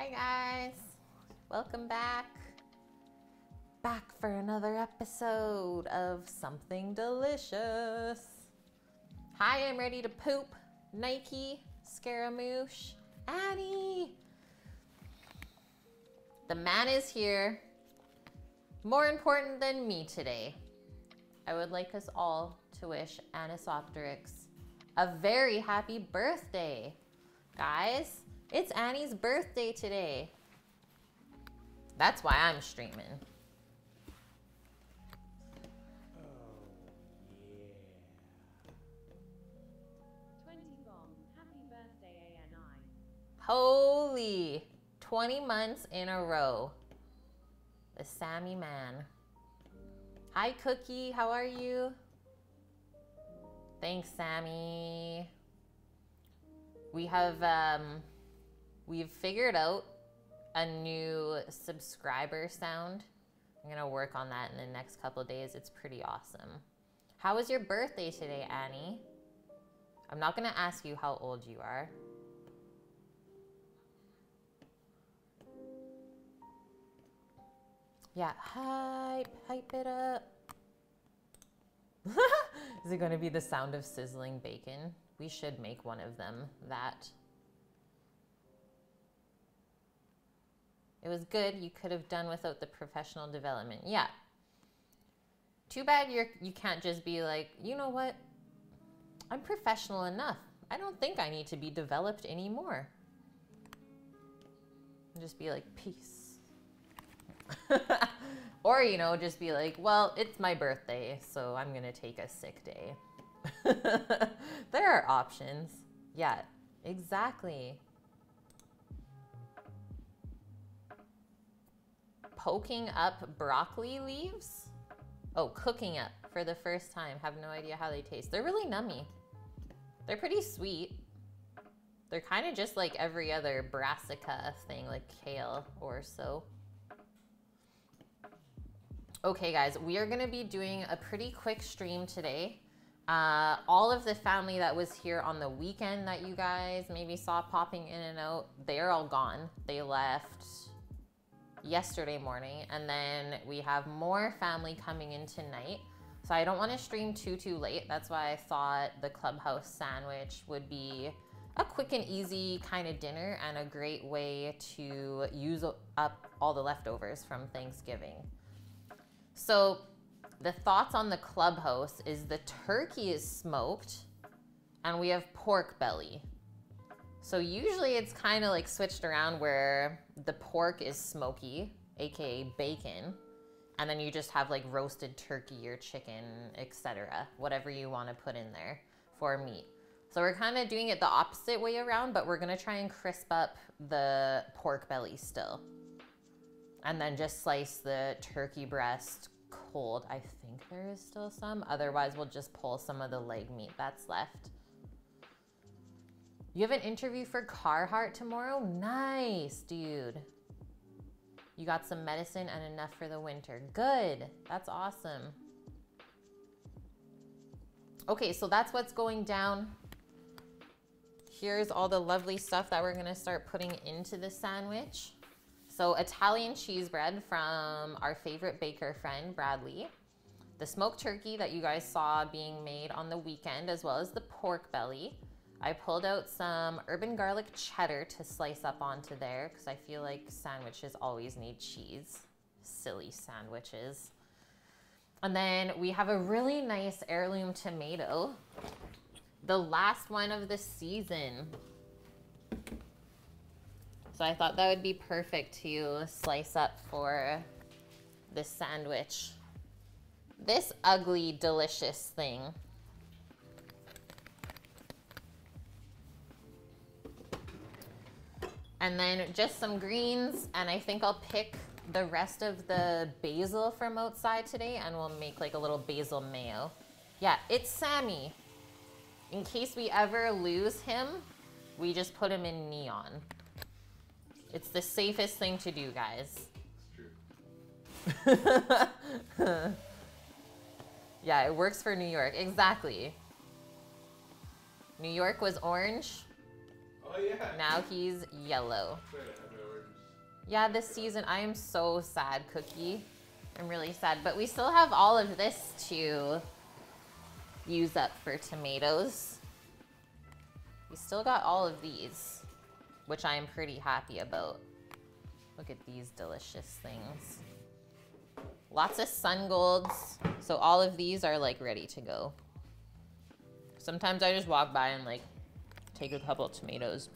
Hi guys, welcome back. Back for another episode of Something Delicious. Hi, I'm ready to poop. Nike, Scaramouche, Annie. The man is here. More important than me today. I would like us all to wish Anisopteryx a very happy birthday. Guys, it's Annie's birthday today. That's why I'm streaming. Holy 20 months in a row. The Sammy man. Hi, Cookie. How are you? Thanks, Sammy. We have um, we've figured out a new subscriber sound. I'm gonna work on that in the next couple days. It's pretty awesome. How was your birthday today, Annie? I'm not gonna ask you how old you are. Yeah, hype, hype it up. Is it to be the sound of sizzling bacon? We should make one of them that. It was good. You could have done without the professional development. Yeah. Too bad you're you can't just be like, you know what? I'm professional enough. I don't think I need to be developed anymore. Just be like, peace. Or, you know, just be like, well, it's my birthday, so I'm going to take a sick day. there are options. Yeah, exactly. Poking up broccoli leaves? Oh, cooking up for the first time. Have no idea how they taste. They're really nummy. They're pretty sweet. They're kind of just like every other brassica thing, like kale or so. Okay, guys, we are to be doing a pretty quick stream today. Uh, all of the family that was here on the weekend that you guys maybe saw popping in and out, they're all gone. They left yesterday morning, and then we have more family coming in tonight. So I don't want to stream too, too late. That's why I thought the clubhouse sandwich would be a quick and easy kind of dinner and a great way to use up all the leftovers from Thanksgiving. So the thoughts on the clubhouse is the turkey is smoked and we have pork belly. So usually it's kind of like switched around where the pork is smoky, aka bacon, and then you just have like roasted turkey or chicken, etc. Whatever you want to put in there for meat. So we're kind of doing it the opposite way around, but we're gonna try and crisp up the pork belly still. And then just slice the turkey breast cold. I think there is still some. Otherwise, we'll just pull some of the leg meat that's left. You have an interview for Carhartt tomorrow? Nice, dude. You got some medicine and enough for the winter. Good. That's awesome. Okay, so that's what's going down. Here's all the lovely stuff that we're gonna start putting into the sandwich. So Italian cheese bread from our favorite baker friend, Bradley. The smoked turkey that you guys saw being made on the weekend, as well as the pork belly. I pulled out some urban garlic cheddar to slice up onto there because I feel like sandwiches always need cheese. Silly sandwiches. And then we have a really nice heirloom tomato. The last one of the season. So I thought that would be perfect to slice up for this sandwich. This ugly, delicious thing. And then just some greens, and I think I'll pick the rest of the basil from outside today, and we'll make like a little basil mayo. Yeah, it's Sammy. In case we ever lose him, we just put him in neon. It's the safest thing to do, guys. yeah, it works for New York. Exactly. New York was orange. Oh yeah. Now he's yellow. Yeah, this season I am so sad, Cookie. I'm really sad, but we still have all of this to use up for tomatoes. We still got all of these, which I am pretty happy about. Look at these delicious things. Lots of sun golds. So all of these are like ready to go. Sometimes I just walk by and like take a couple tomatoes.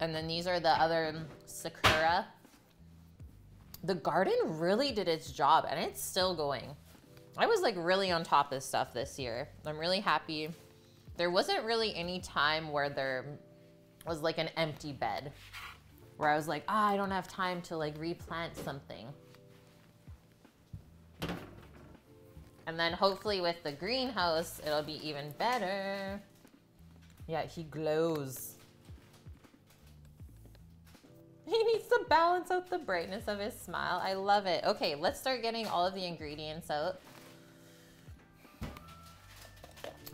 And then these are the other Sakura. The garden really did its job and it's still going. I was like really on top of stuff this year. I'm really happy. There wasn't really any time where there was like an empty bed where I was like, ah, I don't have time to like replant something. And then hopefully with the greenhouse, it'll be even better. Yeah, he glows. He needs to balance out the brightness of his smile. I love it. Okay, let's start getting all of the ingredients out.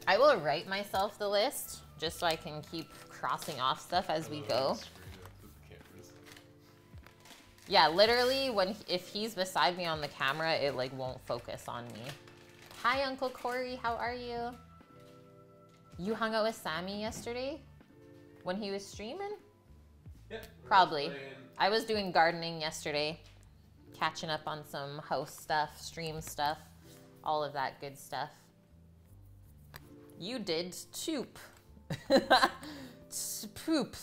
I will write myself the list just so I can keep crossing off stuff as we go. Yeah, literally when if he's beside me on the camera, it like won't focus on me. Hi, Uncle Corey. How are you? You hung out with Sammy yesterday when he was streaming? Yep. Probably. I was doing gardening yesterday, catching up on some house stuff, stream stuff, all of that good stuff. You did toop. Poop.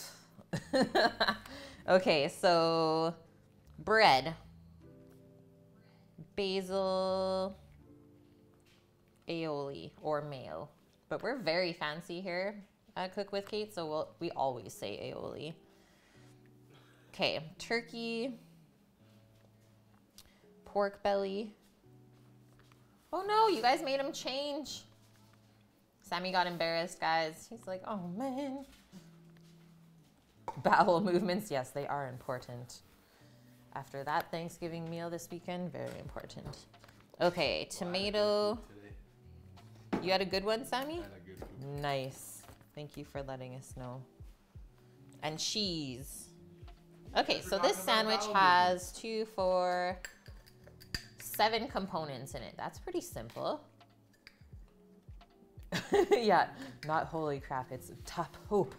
okay, so bread, basil, aioli, or mayo. But we're very fancy here at Cook with Kait, so we'll, we always say aioli. Okay, turkey, pork belly. Oh no, you guys made him change. Sammy got embarrassed, guys. He's like, oh man. Bowel movements, yes, they are important. After that Thanksgiving meal this weekend, very important. Okay, tomato. You had a good one, Sammy? Good nice. Thank you for letting us know. And cheese. Okay, so this sandwich has two, four, seven components in it. That's pretty simple. yeah, not holy crap, it's top hope.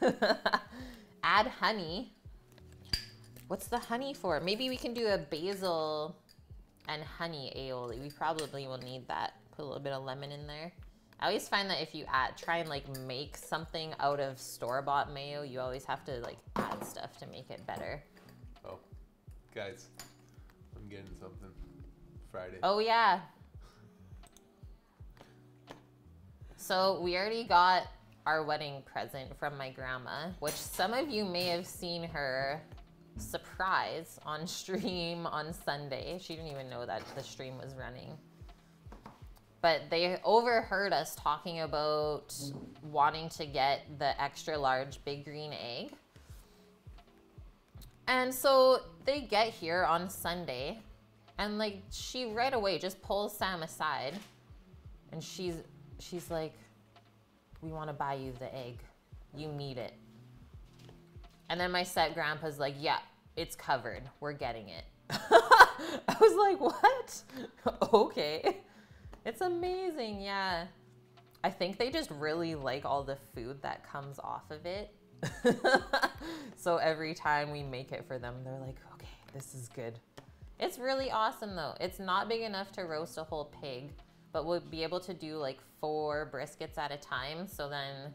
Add honey. What's the honey for? Maybe we can do a basil and honey aioli. We probably will need that. Put a little bit of lemon in there. I always find that if you add, try and like make something out of store-bought mayo, you always have to like add stuff to make it better. Oh, guys, I'm getting something Friday. Oh yeah. So we already got our wedding present from my grandma, which some of you may have seen her surprise on stream on Sunday. She didn't even know that the stream was running. But they overheard us talking about wanting to get the extra large big green egg. And so they get here on Sunday and like she right away just pulls Sam aside and she's she's like we want to buy you the egg. You need it. And then my set grandpa's like, yeah, it's covered. We're getting it. I was like, what? okay. It's amazing, yeah. I think they just really like all the food that comes off of it. so every time we make it for them, they're like, okay, this is good. It's really awesome though. It's not big enough to roast a whole pig, but we'll be able to do like four briskets at a time. So then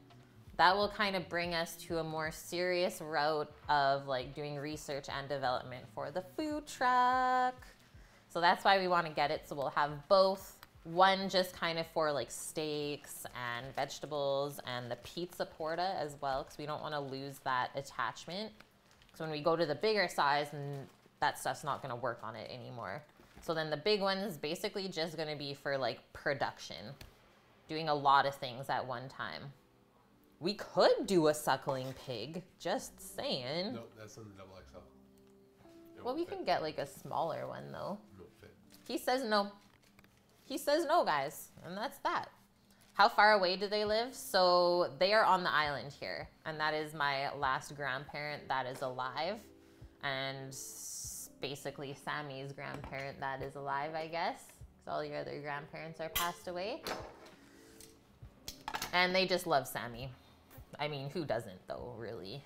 that will kind of bring us to a more serious route of like doing research and development for the food truck. So that's why we want to get it. So we'll have both one just kind of for like steaks and vegetables and the pizza porta as well because we don't want to lose that attachment. So when we go to the bigger size, and that stuff's not going to work on it anymore. So then the big one is basically just going to be for like production, doing a lot of things at one time. We could do a suckling pig, just saying. No, that's on the double XL. Well, we fit. can get like a smaller one though. He says no. He says no, guys, and that's that. How far away do they live? So they are on the island here, and that is my last grandparent that is alive. and basically Sammy's grandparent that is alive, I guess, because all your other grandparents are passed away. And they just love Sammy. I mean, who doesn't, though, really?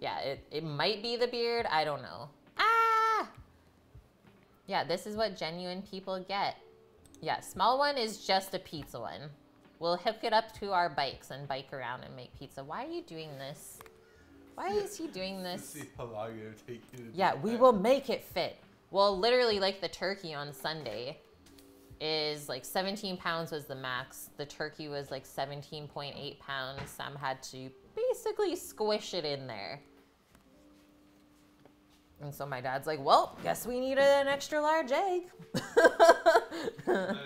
Yeah, it, it might be the beard. I don't know. Ah! Yeah, this is what genuine people get. Yeah, small one is just a pizza one. We'll hook it up to our bikes and bike around and make pizza. Why are you doing this? Why is he doing this? see how long it'll take you to Yeah, we will make it fit. Well, literally, like the turkey on Sunday is like 17 pounds was the max. The turkey was like 17.8 pounds. Sam had to basically squish it in there. And so my dad's like, well, guess we need an extra large egg. And then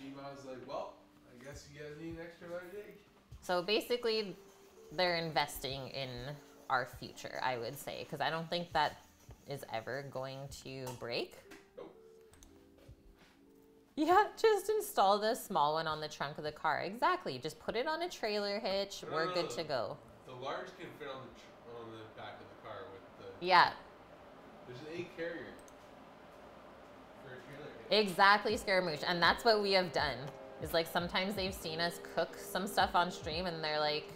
G-Ma's like, well, I guess you guys need an extra large egg. So basically, they're investing in our future, I would say, because I don't think that is ever going to break. Nope. Yeah, just install the small one on the trunk of the car. Exactly. Just put it on a trailer hitch. No, We're no, good no. to go. The large can fit on the tr- on the back of the car with the. Yeah, There's an egg carrier for a trailer. exactly, Scaramouche. And that's what we have done. Is like sometimes they've seen us cook some stuff on stream and they're like,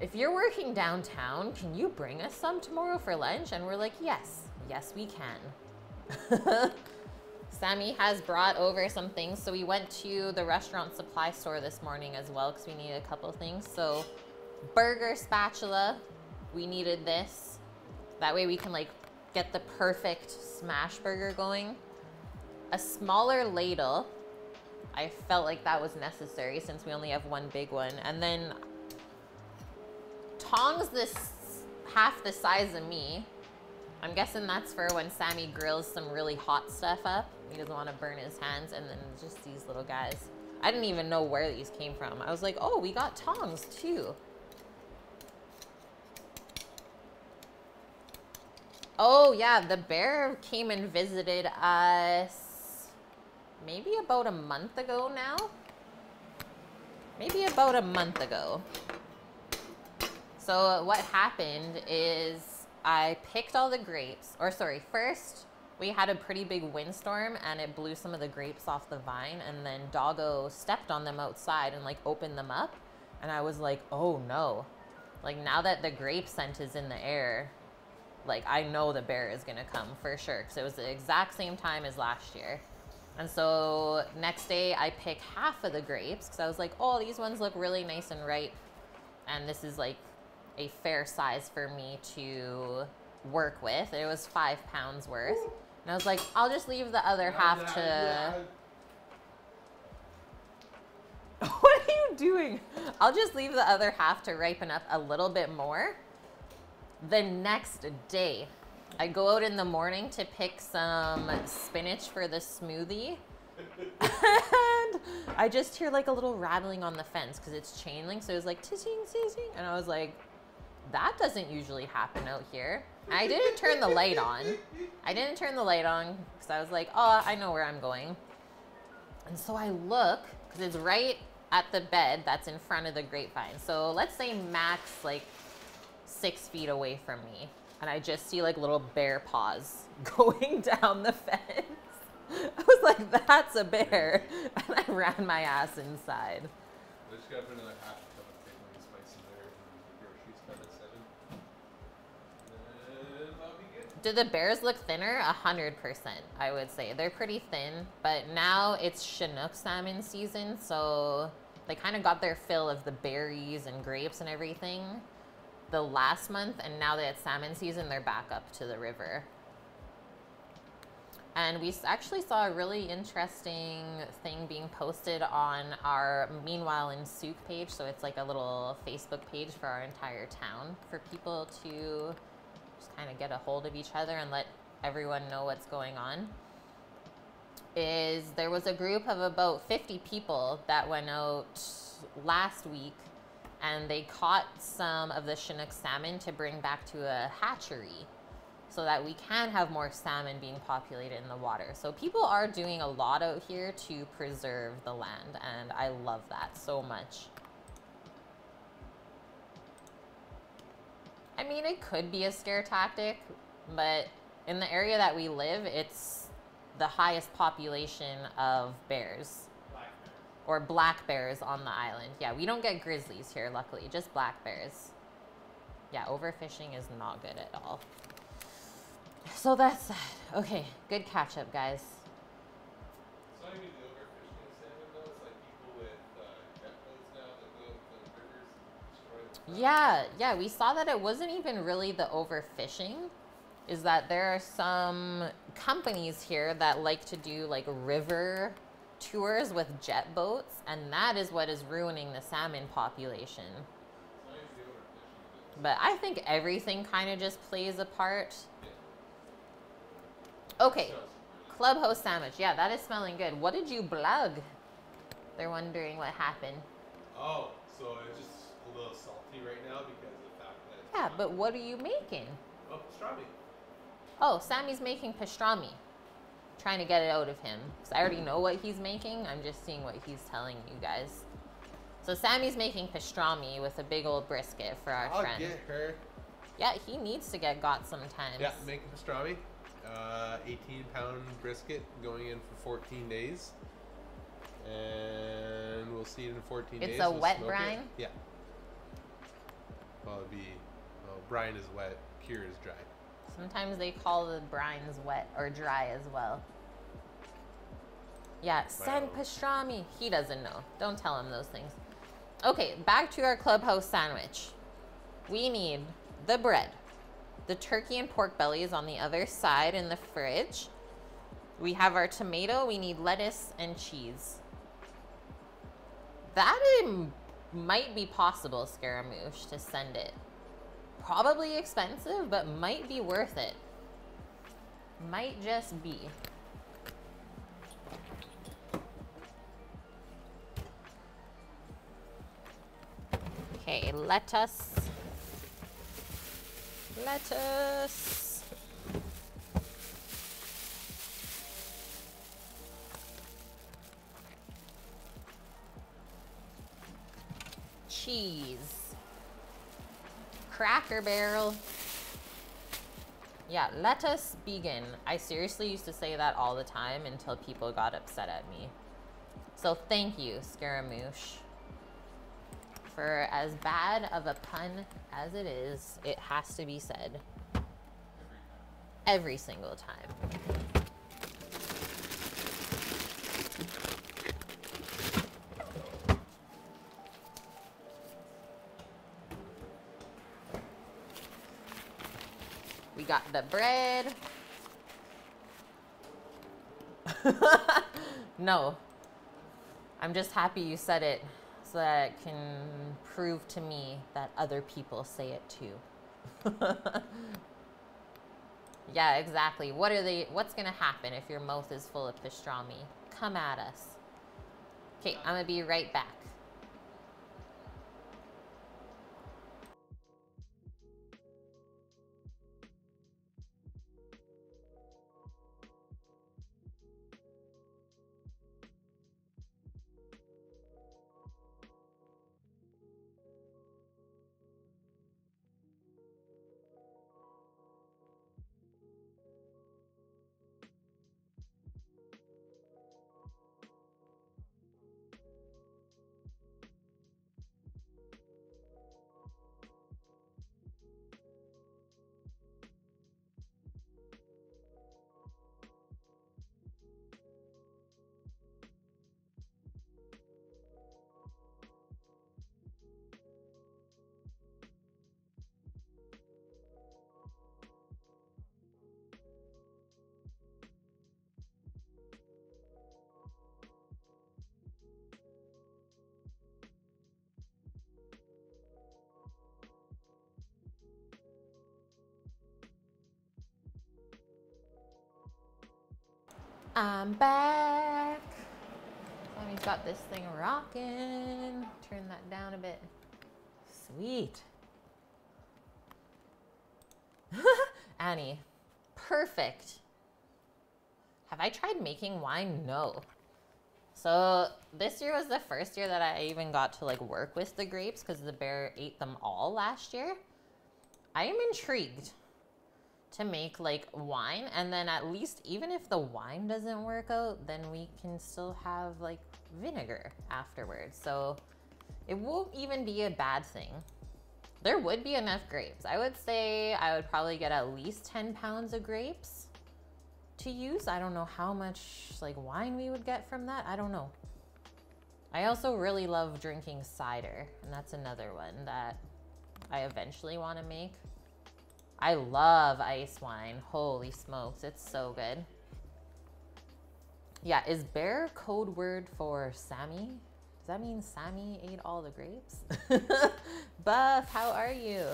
if you're working downtown, can you bring us some tomorrow for lunch? And we're like, yes, yes, we can. Sammy has brought over some things. So we went to the restaurant supply store this morning as well because we needed a couple things. So burger spatula, we needed this. That way we can like get the perfect smash burger going. A smaller ladle. I felt like that was necessary since we only have one big one. And then tongs this half the size of me. I'm guessing that's for when Sammy grills some really hot stuff up. He doesn't want to burn his hands. And then just these little guys. I didn't even know where these came from. I was like, oh, we got tongs too. Oh, yeah, the bear came and visited us maybe about a month ago now. Maybe about a month ago. So what happened is I picked all the grapes, or sorry, first we had a pretty big windstorm and it blew some of the grapes off the vine and then Doggo stepped on them outside and like opened them up and I was like, "Oh no." Like now that the grape scent is in the air, like I know the bear is going to come for sure cuz it was the exact same time as last year. And so next day I pick half of the grapes cuz I was like, "Oh, these ones look really nice and ripe." And this is like a fair size for me to work with. It was five pounds worth. And I was like, I'll just leave the other half to. What are you doing? I'll just leave the other half to ripen up a little bit more. The next day, I go out in the morning to pick some spinach for the smoothie. and I just hear like a little rattling on the fence because it's chain link. So it was like ting ting. And I was like, that doesn't usually happen out here. I didn't turn the light on. I didn't turn the light on because I was like, oh, I know where I'm going. And so I look because it's right at the bed that's in front of the grapevine. So let's say max like six feet away from me. And I just see like little bear paws going down the fence. I was like, that's a bear. And I ran my ass inside. I just gotta another half cup of spice in there. Groceries come at seven. And I'll be good. Do the bears look thinner? A hundred percent, I would say. They're pretty thin, but now it's Chinook salmon season, so they kind of got their fill of the berries and grapes and everything the last month, and now that it's salmon season, they're back up to the river. And we actually saw a really interesting thing being posted on our Meanwhile in Sooke page. So it's like a little Facebook page for our entire town for people to just kind of get a hold of each other and let everyone know what's going on. Is there was a group of about 50 people that went out last week and they caught some of the Chinook salmon to bring back to a hatchery so that we can have more salmon being populated in the water. So people are doing a lot out here to preserve the land, and I love that so much. I mean, it could be a scare tactic, but in the area that we live, it's the highest population of bears. Or black bears on the island. Yeah, we don't get grizzlies here, luckily, just black bears. Yeah, overfishing is not good at all. So that's that. Okay, good catch up, guys. It's not even the overfishing of salmon though. It's like people with uh, jet boats now that go up the rivers and destroy the. trout. Yeah, yeah, we saw that it wasn't even really the overfishing. Is that there are some companies here that like to do like river tours with jet boats, and that is what is ruining the salmon population. It's not even the overfishing. of it. But I think everything kind of just plays a part. Okay, clubhouse sandwich. Yeah, that is smelling good. What did you blug? They're wondering what happened. Oh, so it's just a little salty right now because of the fact that. it's Yeah, but what are you making? Oh, pastrami. Oh, Sammy's making pastrami. Trying to get it out of him. Because I already know what he's making. I'm just seeing what he's telling you guys. So Sammy's making pastrami with a big old brisket for our I'll friend. get her. Yeah, he needs to get got sometimes. Yeah, making pastrami. Uh, 18 pound brisket going in for 14 days. And we'll see it in 14 It's days. It's a we'll wet smoke it. brine? Yeah. Well, it'd be. Well, brine is wet, cure is dry. Sometimes they call the brines wet or dry as well. Yeah, send Wow. pastrami. He doesn't know. Don't tell him those things. Okay, back to our clubhouse sandwich. We need the bread. The turkey and pork belly is on the other side in the fridge. We have our tomato. We need lettuce and cheese. That might be possible, Scaramouche, to send it. Probably expensive, but might be worth it. Might just be. Okay, lettuce. Lettuce. Cheese. Cracker Barrel. Yeah, lettuce vegan. I seriously used to say that all the time until people got upset at me. So thank you, Scaramouche. For as bad of a pun as it is, it has to be said every single time. Got the bread. no. I'm just happy you said it so that it can prove to me that other people say it too. yeah, exactly. What are they what's going to happen if your mouth is full of pastrami? Come at us. Okay, I'm going to be right back. I'm back. Tommy's got this thing rocking. Turn that down a bit. Sweet. Annie, perfect. Have I tried making wine? No. So this year was the first year that I even got to like work with the grapes because the bear ate them all last year. I am intrigued to make like wine and then at least even if the wine doesn't work out, then we can still have like vinegar afterwards. So it won't even be a bad thing. There would be enough grapes. I would say I would probably get at least 10 pounds of grapes to use. I don't know how much like wine we would get from that. I don't know. I also really love drinking cider, and that's another one that I eventually want to make. I love ice wine. Holy smokes, it's so good. Yeah, is bear code word for Sammy? Does that mean Sammy ate all the grapes? Buff, how are you?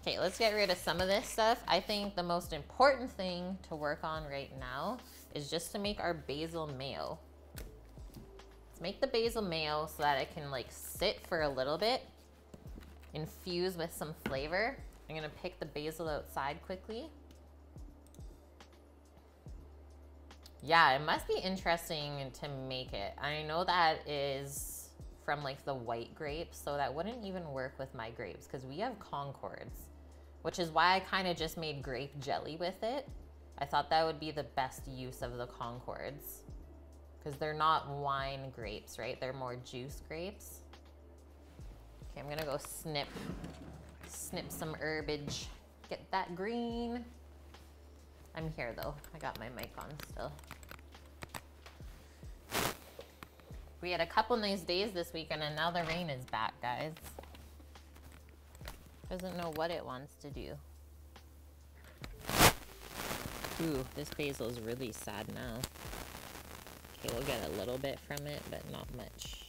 Okay, let's get rid of some of this stuff. I think the most important thing to work on right now is just to make our basil mayo. Let's make the basil mayo so that it can like sit for a little bit, infuse with some flavor. I'm gonna pick the basil outside quickly. Yeah, it must be interesting to make it. I know that is from like the white grapes, so that wouldn't even work with my grapes because we have Concords which is why I kind of just made grape jelly with it. I thought that would be the best use of the Concords because they're not wine grapes, right? They're more juice grapes. Okay, I'm gonna go snip, snip some herbage. Get that green. I'm here though. I got my mic on still. We had a couple nice days this weekend and now the rain is back, guys. Doesn't know what it wants to do. Ooh, this basil is really sad now. Okay, we'll get a little bit from it, but not much.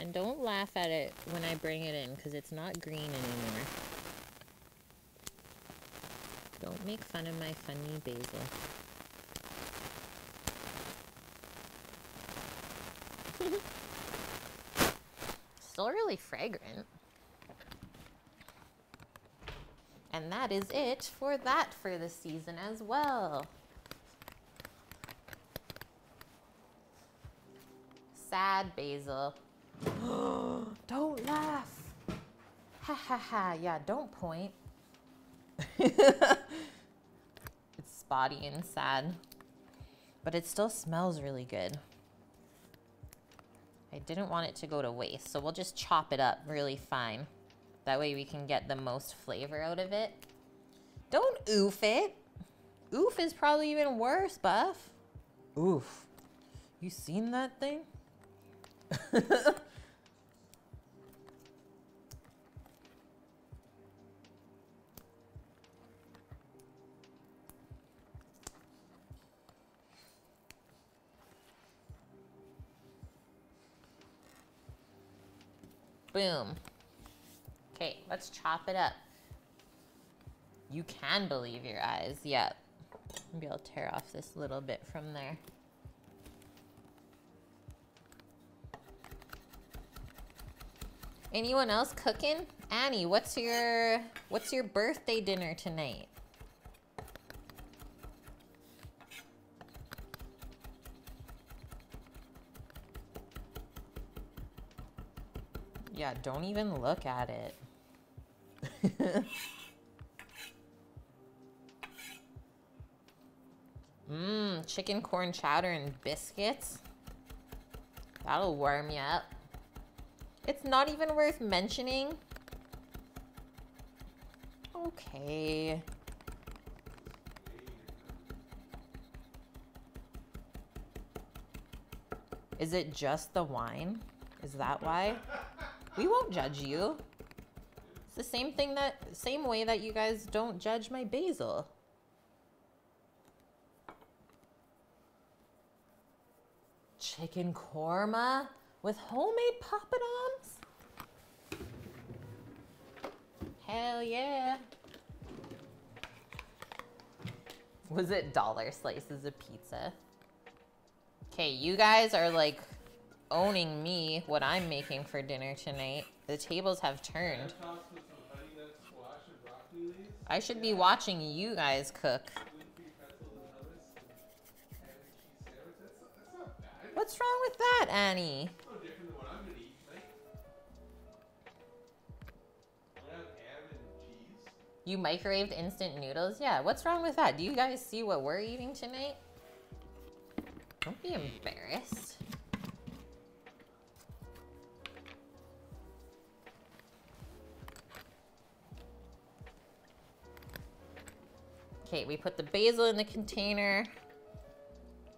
And don't laugh at it when I bring it in, because it's not green anymore. Don't make fun of my funny basil. Still really fragrant. And that is it for that for the season as well. Sad basil. don't laugh. Ha ha ha. Yeah, don't point. it's spotty and sad. But it still smells really good. I didn't want it to go to waste, so we'll just chop it up really fine. That way we can get the most flavor out of it. Don't oof it. Oof is probably even worse, Buff. Oof. You seen that thing? Boom. Okay, let's chop it up. You can believe your eyes. Yep. Maybe I'll tear off this little bit from there. Anyone else cooking? Annie, what's your what's your birthday dinner tonight? Yeah, don't even look at it. Mmm, chicken corn chowder and biscuits. That'll warm you up. It's not even worth mentioning. Okay. Is it just the wine? Is that why? We won't judge you. It's the same thing that, same way that you guys don't judge my basil. Chicken korma with homemade poppadoms? Hell yeah. Was it dollar slices of pizza? Okay, you guys are like owning me what I'm making for dinner tonight. The tables have turned. I should be watching you guys cook. What's wrong with that, Annie? You microwaved instant noodles? Yeah, what's wrong with that? Do you guys see what we're eating tonight? Don't be embarrassed. Okay, we put the basil in the container.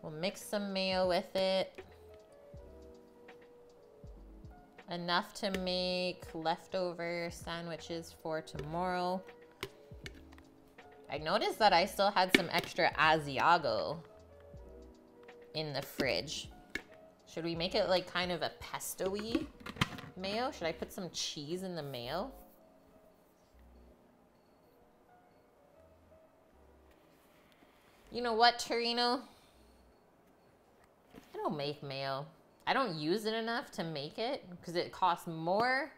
We'll mix some mayo with it. Enough to make leftover sandwiches for tomorrow. I noticed that I still had some extra Asiago in the fridge. Should we make it like kind of a pesto-y mayo? Should I put some cheese in the mayo? You know what, Torino? I don't make mayo. I don't use it enough to make it because it costs more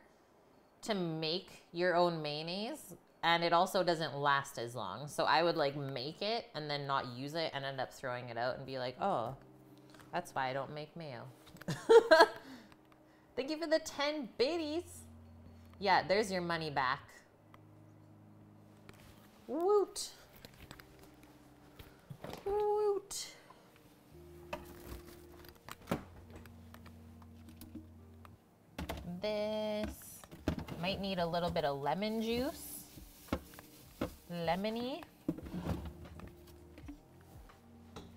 to make your own mayonnaise and it also doesn't last as long. So I would like make it and then not use it and end up throwing it out and be like, oh, that's why I don't make mayo. Thank you for the 10 biddies. Yeah, there's your money back. Woot. Woot. This might need a little bit of lemon juice. Lemony.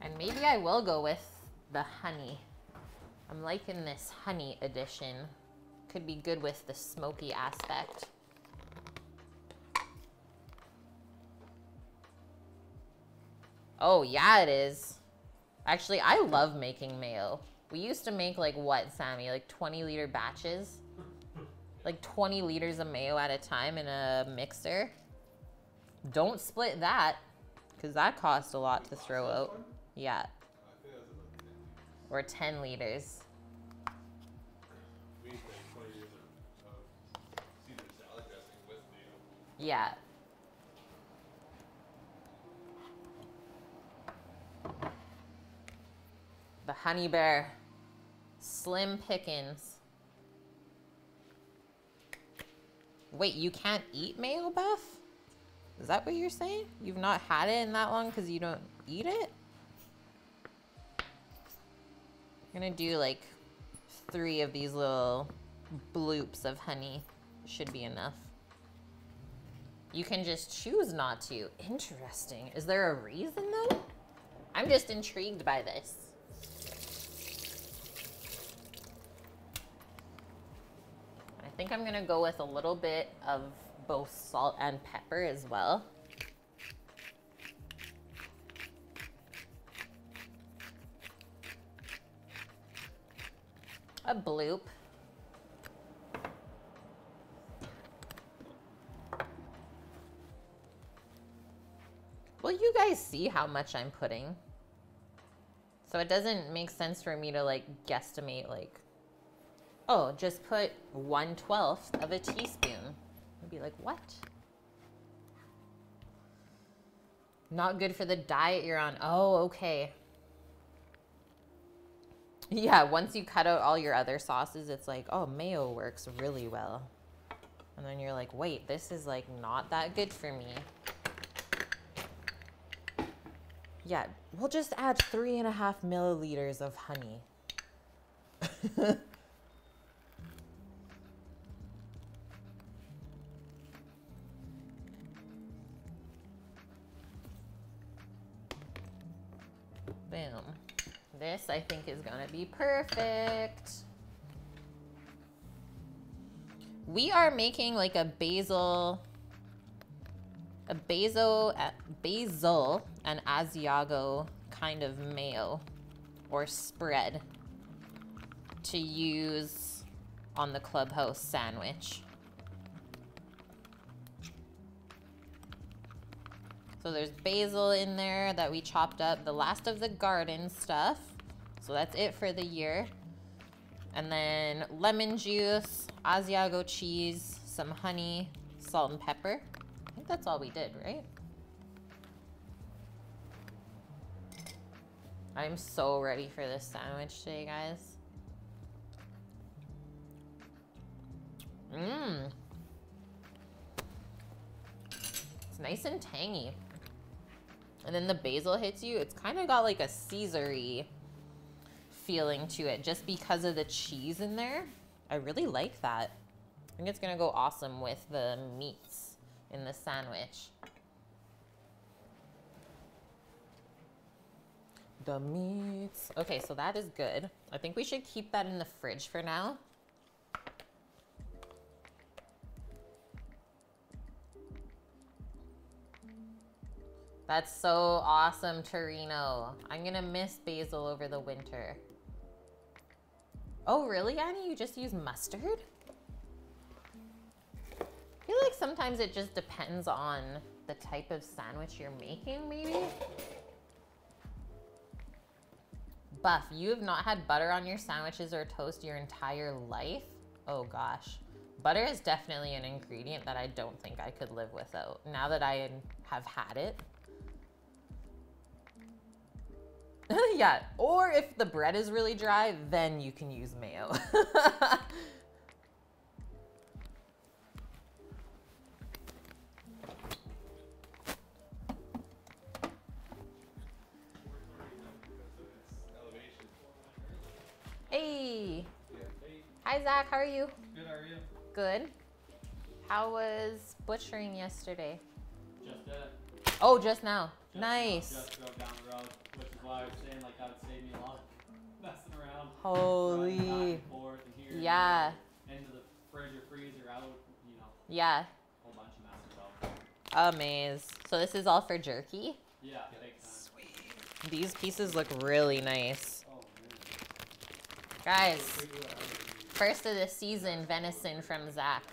And maybe I will go with the honey. I'm liking this honey edition. Could be good with the smoky aspect. Oh, yeah, it is. Actually, I love making mayo. We used to make like what, Sammy? Like 20 liter batches? Like 20 liters of mayo at a time in a mixer. Don't split that, because that costs a lot to throw out. Yeah, I think that was about 10. or 10 liters. We used to have 20 years of, of Caesar salad dressing with mayo. Yeah. The honey bear. Slim pickings. Wait, you can't eat mayo, Beth? Is that what you're saying? You've not had it in that long because you don't eat it? I'm gonna do like three of these little bloops of honey. Should be enough. You can just choose not to. Interesting. Is there a reason though? I'm just intrigued by this. I think I'm gonna go with a little bit of both salt and pepper as well. A bloop. Well, you guys see how much I'm putting. So it doesn't make sense for me to like guesstimate like, oh, just put one twelfth of a teaspoon. I'd be like, what? Not good for the diet you're on. Oh, okay. Yeah, once you cut out all your other sauces, it's like, oh, mayo works really well. And then you're like, wait, this is like not that good for me. Yeah, we'll just add three and a half milliliters of honey. This, I think, is gonna be perfect. We are making like a basil, a basil, basil and Asiago kind of mayo or spread to use on the clubhouse sandwich. So there's basil in there that we chopped up, the last of the garden stuff. So that's it for the year. And then lemon juice, Asiago cheese, some honey, salt and pepper. I think that's all we did, right? I'm so ready for this sandwich today, guys. Mmm. It's nice and tangy. And then the basil hits you. It's kind of got like a Caesary feeling to it just because of the cheese in there. I really like that. I think it's gonna go awesome with the meats in the sandwich. The meats. Okay, so that is good. I think we should keep that in the fridge for now. That's so awesome, Torino. I'm gonna miss basil over the winter. Oh, really, Annie? You just use mustard? I feel like sometimes it just depends on the type of sandwich you're making, maybe? Buff, you have not had butter on your sandwiches or toast your entire life? Oh gosh. Butter is definitely an ingredient that I don't think I could live without. Now that I have had it. yeah, or if the bread is really dry, then you can use mayo. Hey, hi Zach, how are you? Good, how are you? Good. How was butchering yesterday? Just it. Oh, just now. Just nice. Just drove down the road, which is why I was saying like that would save me a lot messing around. Holy. and and here Yeah, there, Into the fridge or freezer, out, you know, yeah. whole bunch of messing about. Amaze. So this is all for jerky? Yeah. Sweet. These pieces look really nice. Oh. Guys, first of the season venison from Zach.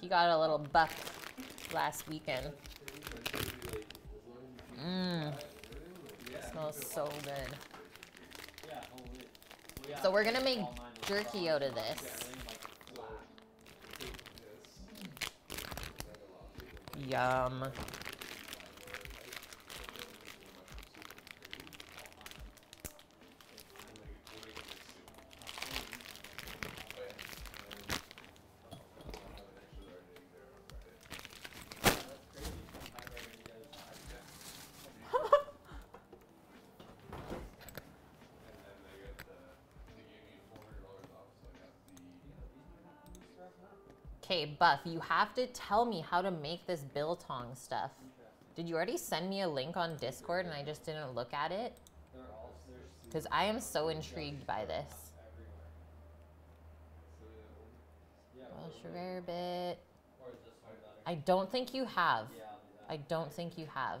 He got a little buck last weekend. Mmm, smells so good. So we're gonna make jerky out of this. Yum. Buff, you have to tell me how to make this biltong stuff. Did you already send me a link on Discord and I just didn't look at it? Because I am so intrigued by this. Welsh rarebit. I don't think you have. I don't think you have.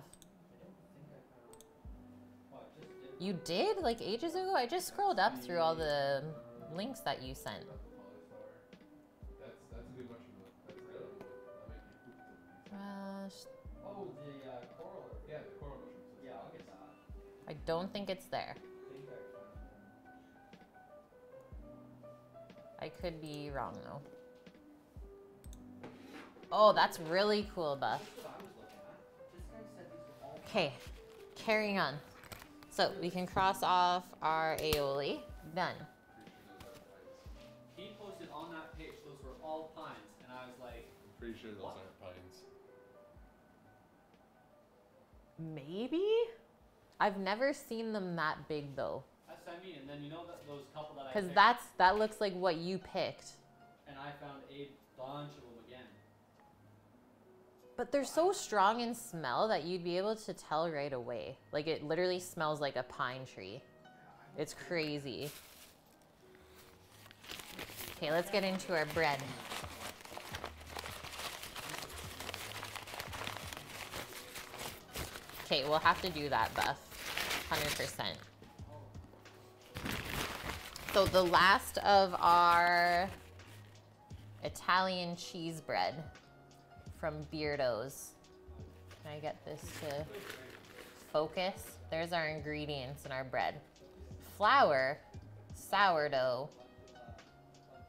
You did? Like ages ago? I just scrolled up through all the links that you sent. Welsh. Oh, the uh, coral. Yeah, the coral. Yeah, I'll get that. I don't think it's there. I think I found I could be wrong though. Oh, that's really cool, Buff. That's what I was looking at. This guy said these were all. Okay, carrying on. So we can cross off our aioli. Done. He posted on that page, those were all pines, and I was like, I'm Pretty sure those What? aren't Maybe? I've never seen them that big though. that's what I mean. And then you know that those couple that I Cause that's that looks like what you picked. and I found a bunch of them again. But they're so strong in smell that you'd be able to tell right away. Like it literally smells like a pine tree. It's crazy. Okay, let's get into our bread. Okay, we'll have to do that, Buff. 100%. So the last of our Italian cheese bread from Beardo's. Can I get this to focus? There's our ingredients in our bread. Flour, sourdough,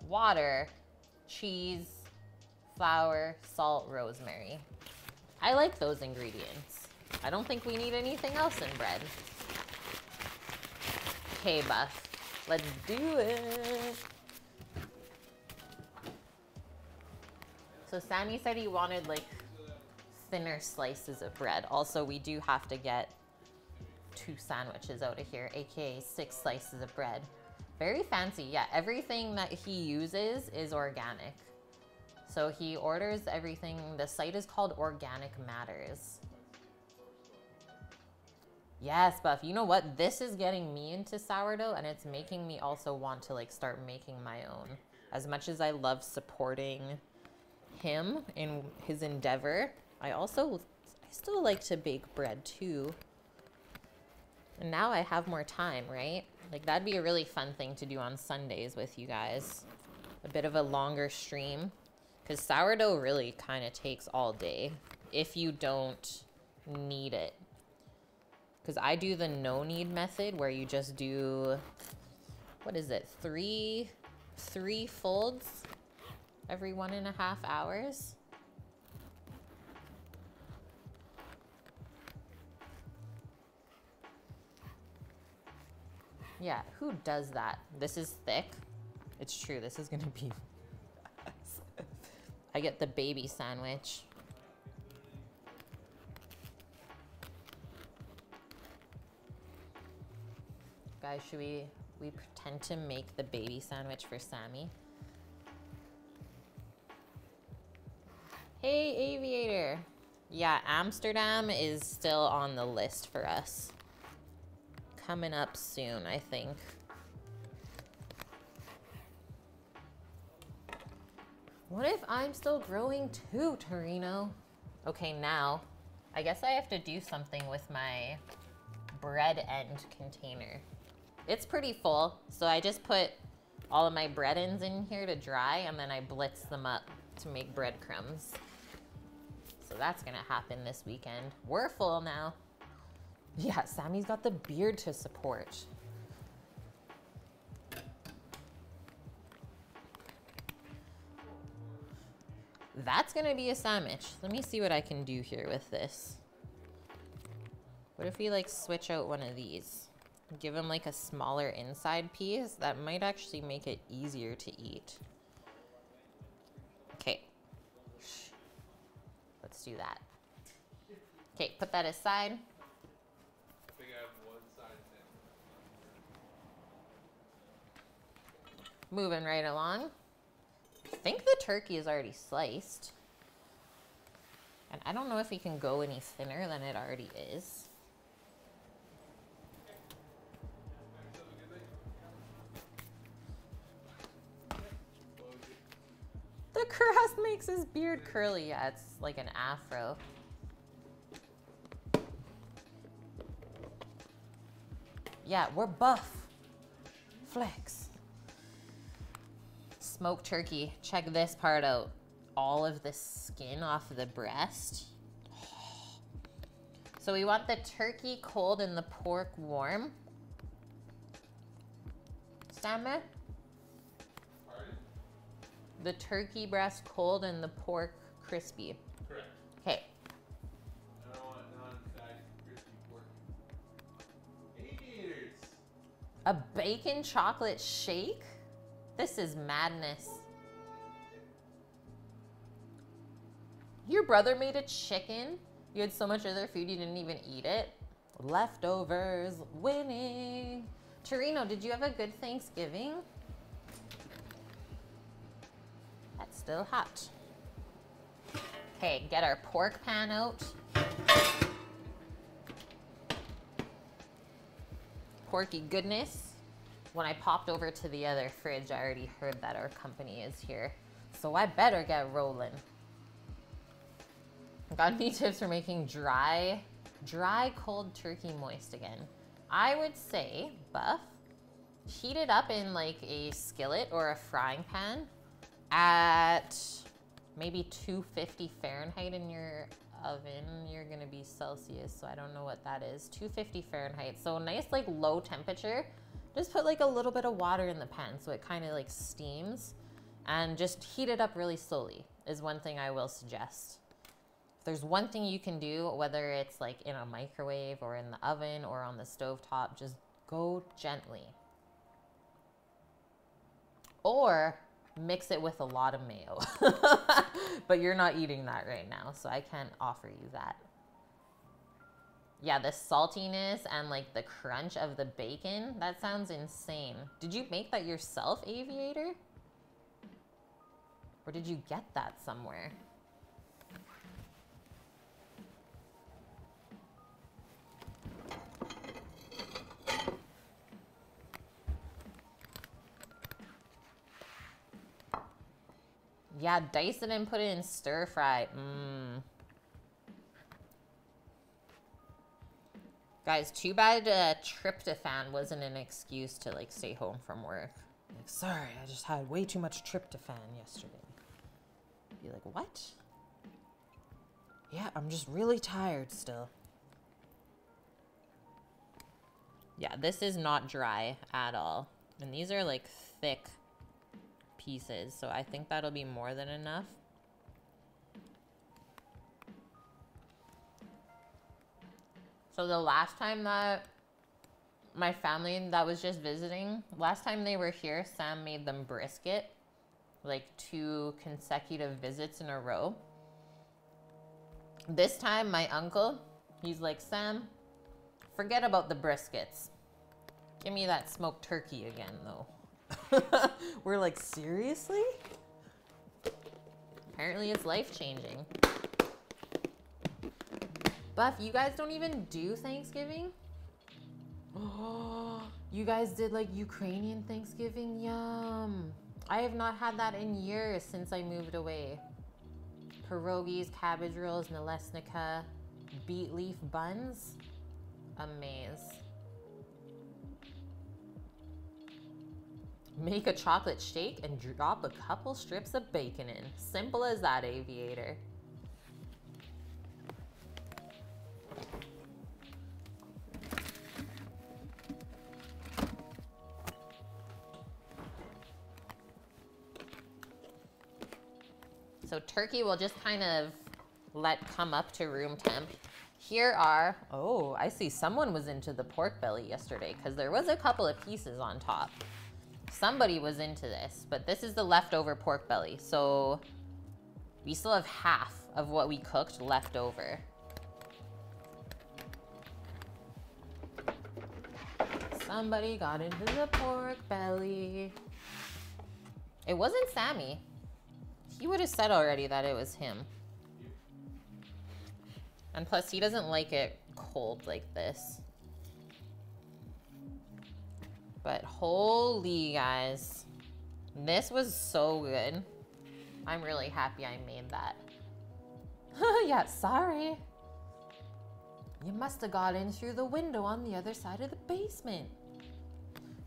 water, cheese, flour, salt, rosemary. I like those ingredients. I don't think we need anything else in bread. Okay, Buff. Let's do it. So Sammy said he wanted like thinner slices of bread. Also, we do have to get two sandwiches out of here, aka six slices of bread. Very fancy. Yeah, everything that he uses is organic. So he orders everything. The site is called Organic Matters. Yes, Buff. You know what? This is getting me into sourdough and it's making me also want to like start making my own. As much as I love supporting him in his endeavor, I also I still like to bake bread too. And now I have more time, right? Like that'd be a really fun thing to do on Sundays with you guys. A bit of a longer stream cuz sourdough really kind of takes all day if you don't knead it. Cuz I do the no knead method where you just do what is it? 3 3 folds every one and a half hours. Yeah, who does that? This is thick. It's true, this is gonna be. I get the baby sandwich. Guys, should we we pretend to make the baby sandwich for Sammy? Hey, Aviator. Yeah, Amsterdam is still on the list for us. Coming up soon, I think. What if I'm still growing too, Torino? Okay, now, I guess I have to do something with my bread end container. It's pretty full, so I just put all of my bread ends in here to dry, and then I blitz them up to make breadcrumbs. So that's gonna happen this weekend. We're full now. Yeah, Sammy's got the beard to support. That's gonna be a sandwich. Let me see what I can do here with this. What if we like switch out one of these? Give him like a smaller inside piece. That might actually make it easier to eat. Okay. Let's do that. Okay, put that aside. I think I have one side in. Moving right along. I think the turkey is already sliced. And I don't know if we can go any thinner than it already is. The crust makes his beard curly. Yeah, it's like an afro. Yeah, we're buff. Flex. Smoked turkey. Check this part out. All of the skin off of the breast. So we want the turkey cold and the pork warm. Stammer? The turkey breast cold and the pork crispy. Correct. Okay. I don't want non-fatty crispy pork. Aviators! A bacon chocolate shake? This is madness. Your brother made a chicken? You had so much other food you didn't even eat it? Leftovers, winning. Torino, did you have a good Thanksgiving? Still hot. Okay, get our pork pan out. Porky goodness. When I popped over to the other fridge, I already heard that our company is here. So I better get rolling. Got any tips for making dry, dry cold turkey moist again? I would say, Buff, heat it up in like a skillet or a frying pan at maybe 250 Fahrenheit in your oven. You're gonna be Celsius, so I don't know what that is. 250 Fahrenheit. So nice like low temperature. Just put like a little bit of water in the pan so it kind of like steams and just heat it up really slowly is one thing I will suggest. If there's one thing you can do, whether it's like in a microwave or in the oven or on the stove top, just go gently. or mix it with a lot of mayo. but you're not eating that right now, so I can't offer you that. Yeah, the saltiness and like the crunch of the bacon, that sounds insane. Did you make that yourself, Aviator? Or did you get that somewhere? Yeah, dice it and put it in stir fry. Mmm. Guys, too bad uh, tryptophan wasn't an excuse to like stay home from work. Like, sorry, I just had way too much tryptophan yesterday. Be like, what? Yeah, I'm just really tired still. Yeah, this is not dry at all. And these are like thick pieces, so I think that'll be more than enough. So the last time that my family that was just visiting, last time they were here, Sam made them brisket, like two consecutive visits in a row. This time, my uncle, he's like, Sam, forget about the briskets. Give me that smoked turkey again, though. We're like, seriously? Apparently, it's life changing. Buff, you guys don't even do Thanksgiving? Oh, you guys did like Ukrainian Thanksgiving? Yum. I have not had that in years since I moved away. Pierogies, cabbage rolls, nalesnica, beet leaf buns. Amaze. Make a chocolate shake and drop a couple strips of bacon in. Simple as that, aviator. So turkey will just kind of let come up to room temp. Here are, oh, I see someone was into the pork belly yesterday because there was a couple of pieces on top. Somebody was into this, but this is the leftover pork belly. So we still have half of what we cooked left over. Somebody got into the pork belly. It wasn't Sammy. He would have said already that it was him. And plus, he doesn't like it cold like this. But holy guys, this was so good. I'm really happy I made that. yeah, sorry. You must have got in through the window on the other side of the basement.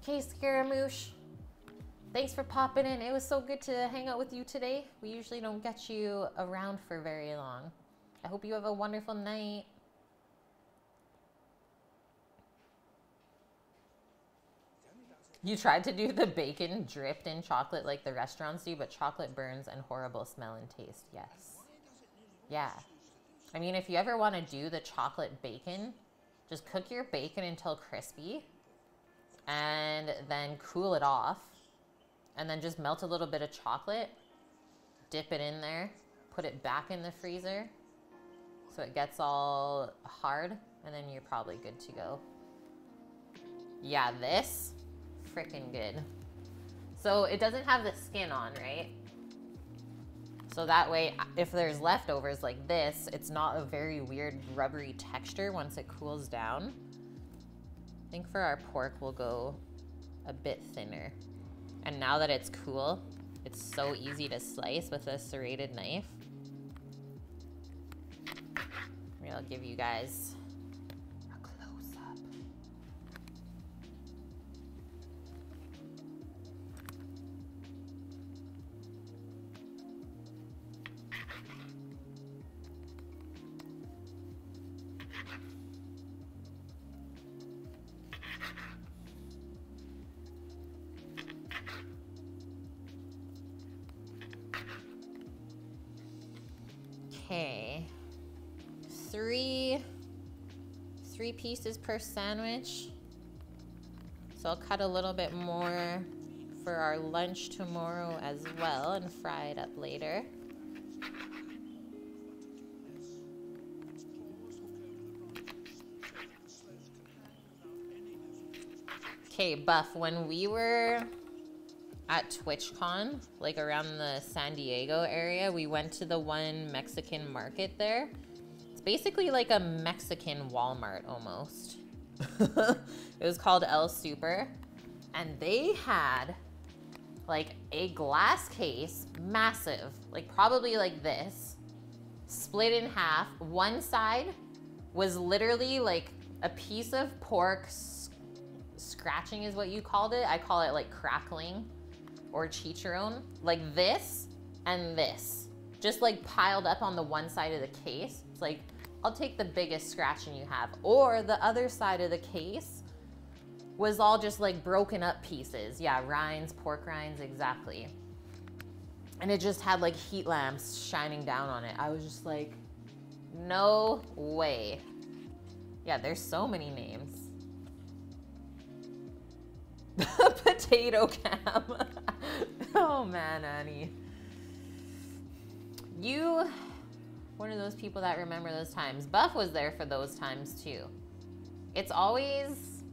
Okay, Scaramouche. Thanks for popping in. It was so good to hang out with you today. We usually don't get you around for very long. I hope you have a wonderful night. You tried to do the bacon dripped in chocolate like the restaurants do, but chocolate burns and horrible smell and taste. Yes. Yeah. I mean, if you ever want to do the chocolate bacon, just cook your bacon until crispy and then cool it off and then just melt a little bit of chocolate, dip it in there, put it back in the freezer so it gets all hard and then you're probably good to go. Yeah, this freaking good. So it doesn't have the skin on, right? So that way, if there's leftovers like this, it's not a very weird rubbery texture once it cools down. I think for our pork, we'll go a bit thinner. And now that it's cool, it's so easy to slice with a serrated knife. I'll give you guys Three, three pieces per sandwich. So I'll cut a little bit more for our lunch tomorrow as well and fry it up later. Okay, Buff, when we were at TwitchCon, like around the San Diego area, we went to the one Mexican market there. Basically like a Mexican Walmart almost. it was called El Super. And they had like a glass case, massive, like probably like this, split in half. One side was literally like a piece of pork scratching is what you called it. I call it like crackling or chicharron. Like this and this. Just like piled up on the one side of the case. It's like, I'll take the biggest scratching you have. Or the other side of the case was all just like broken up pieces. Yeah, rinds, pork rinds, exactly. And it just had like heat lamps shining down on it. I was just like, no way. Yeah, there's so many names. Potato cam. oh man, Annie. You one of those people that remember those times. Buff was there for those times too. It's always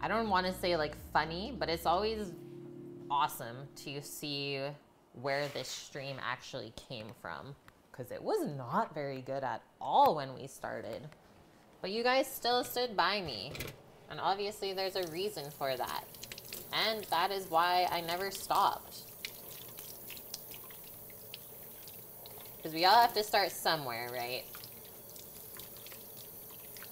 I don't want to say like funny, but it's always awesome to see where this stream actually came from because it was not very good at all when we started. But you guys still stood by me. And obviously there's a reason for that. And that is why I never stopped. Because we all have to start somewhere, right?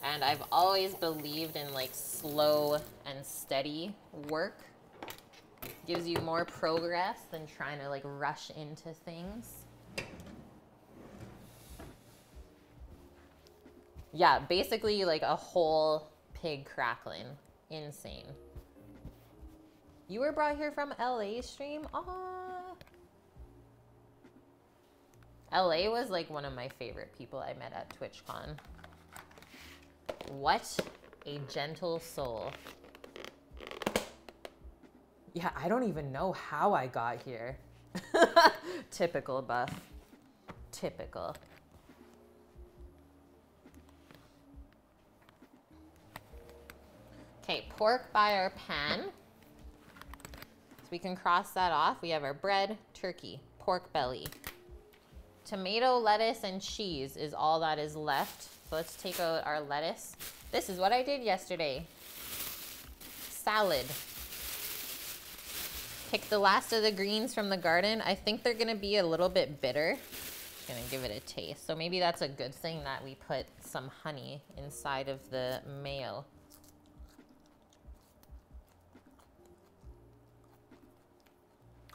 And I've always believed in like slow and steady work. Gives you more progress than trying to like rush into things. Yeah, basically like a whole pig crackling. Insane. You were brought here from LA stream? Aww. LA was like one of my favorite people I met at TwitchCon. What a gentle soul. Yeah, I don't even know how I got here. Typical buff. Typical. Okay, pork by our pan. So we can cross that off. We have our bread, turkey, pork belly. Tomato, lettuce, and cheese is all that is left. So let's take out our lettuce. This is what I did yesterday. Salad. Pick the last of the greens from the garden. I think they're gonna be a little bit bitter. Just gonna give it a taste. So maybe that's a good thing that we put some honey inside of the mayo.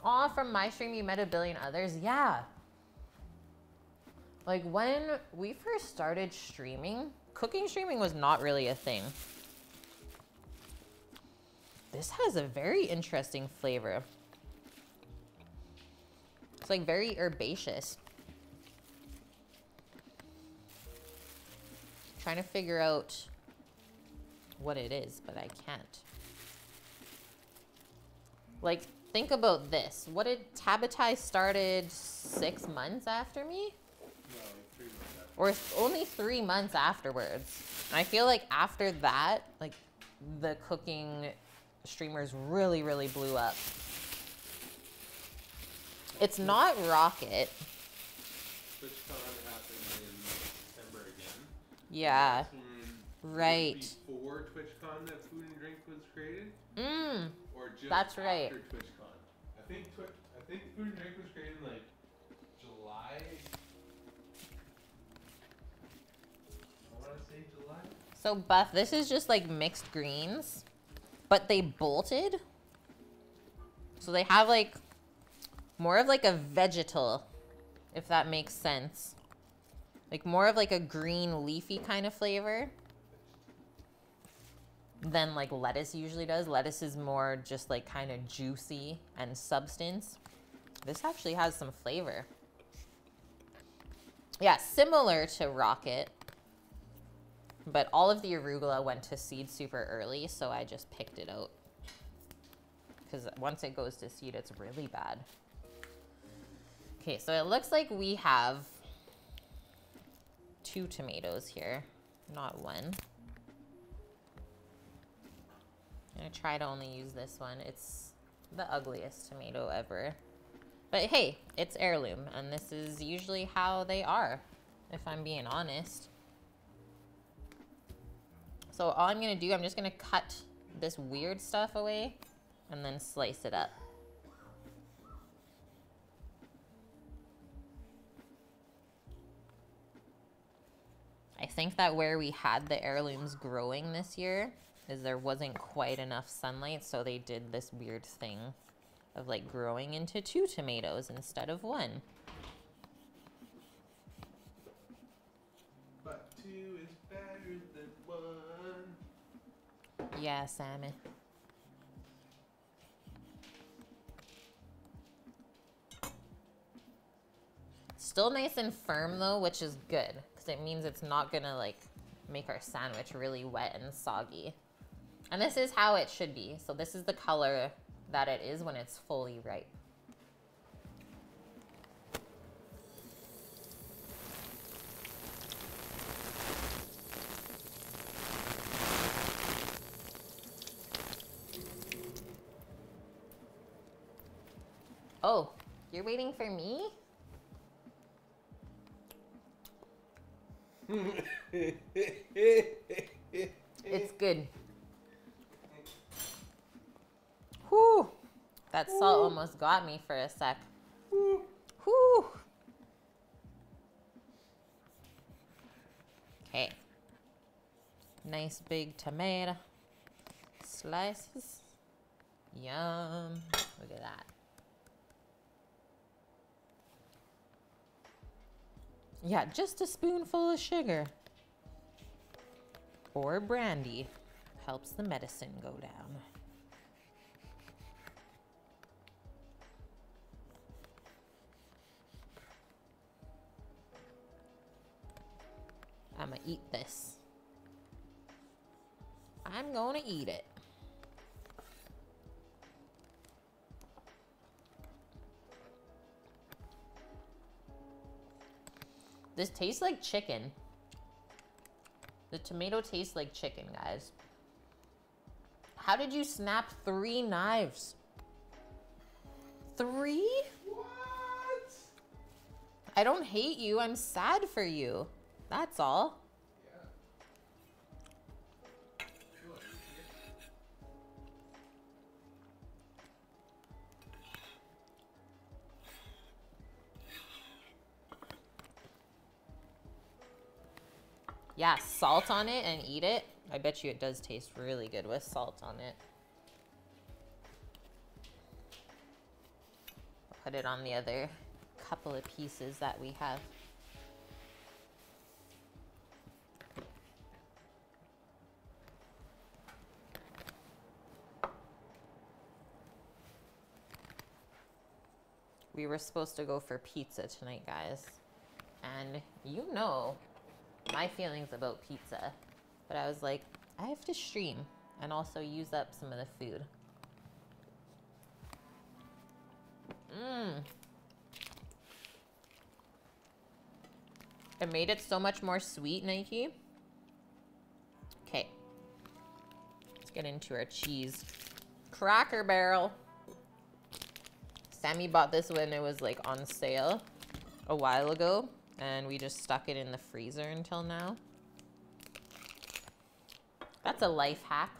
Aw, from my stream you met a billion others? Yeah. Like when we first started streaming, cooking streaming was not really a thing. This has a very interesting flavor. It's like very herbaceous. Trying to figure out what it is, but I can't. Like think about this. What did Tabatai started six months after me? Or only three months afterwards. I feel like after that, like the cooking streamers really, really blew up. It's not Rocket. TwitchCon happened in September again. Yeah. Right. Before TwitchCon, that food and drink was created, Mmm. or just That's right. after TwitchCon. I think Twi- I think food and drink was created in like July. So Buff, this is just like mixed greens, but they bolted. So they have like more of like a vegetal, if that makes sense. Like more of like a green leafy kind of flavor than like lettuce usually does. Lettuce is more just like kind of juicy and substance. This actually has some flavor. Yeah, similar to Rocket. But all of the arugula went to seed super early, so I just picked it out. because once it goes to seed, it's really bad. Okay, so it looks like we have two tomatoes here, not one. I'm gonna try to only use this one. It's the ugliest tomato ever. But hey, it's heirloom, and this is usually how they are, if I'm being honest. So all I'm gonna do, I'm just gonna cut this weird stuff away and then slice it up. I think that where we had the heirlooms growing this year is there wasn't quite enough sunlight, so they did this weird thing of like growing into two tomatoes instead of one. But two is better than one. Yeah, Sammy. Still nice and firm though, which is good because it means it's not gonna like make our sandwich really wet and soggy. And this is how it should be. So this is the color that it is when it's fully ripe. Oh, you're waiting for me? It's good. Whew. That salt almost got me for a sec. Whew. Okay. Nice big tomato slices. Yum. Look at that. Yeah, just a spoonful of sugar or brandy helps the medicine go down. I'm gonna eat this. I'm gonna eat it. This tastes like chicken. The tomato tastes like chicken, guys. How did you snap three knives? Three? What? I don't hate you. I'm sad for you. That's all. Salt on it and eat it. I bet you it does taste really good with salt on it. Put it on the other couple of pieces that we have. We were supposed to go for pizza tonight, guys. And you know my feelings about pizza. But I was like, I have to stream and also use up some of the food. Mmm. It made it so much more sweet, Nike. Okay. Let's get into our cheese. Cracker Barrel. Sammy bought this when it was like on sale a while ago and we just stuck it in the freezer until now. That's a life hack.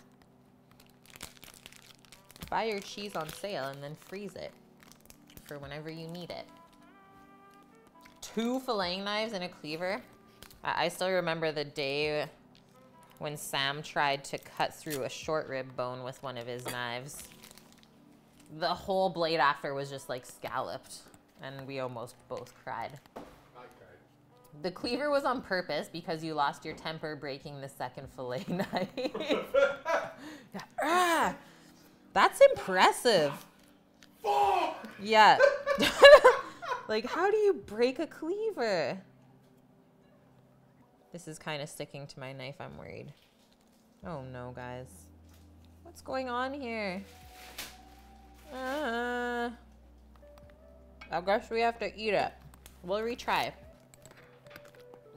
Buy your cheese on sale and then freeze it for whenever you need it. Two filleting knives and a cleaver. I, still remember the day when Sam tried to cut through a short rib bone with one of his knives. The whole blade after was just like scalloped, and we almost both cried. The cleaver was on purpose because you lost your temper breaking the second fillet knife. Yeah. Ah, that's impressive. Fuck! Yeah. like, how do you break a cleaver? This is kind of sticking to my knife. I'm worried. Oh no, guys. What's going on here? Uh, I guess we have to eat it. We'll retry.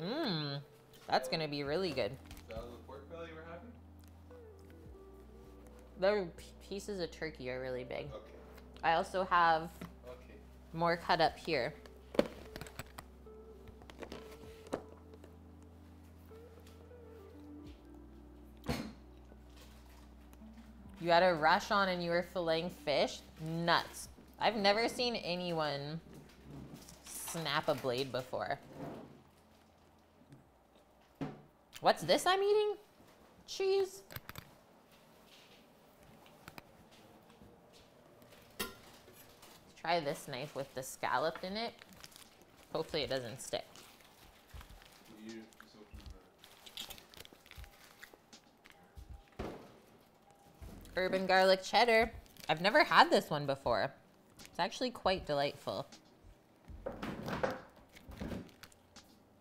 Mmm, that's gonna be really good. Is that the pork belly we're having? The pieces of turkey are really big. Okay. I also have Okay. more cut up here. You had a rush on and you were filleting fish? Nuts. I've never seen anyone snap a blade before. What's this I'm eating? Cheese? Try this knife with the scallop in it. Hopefully it doesn't stick. Urban garlic cheddar. I've never had this one before. It's actually quite delightful.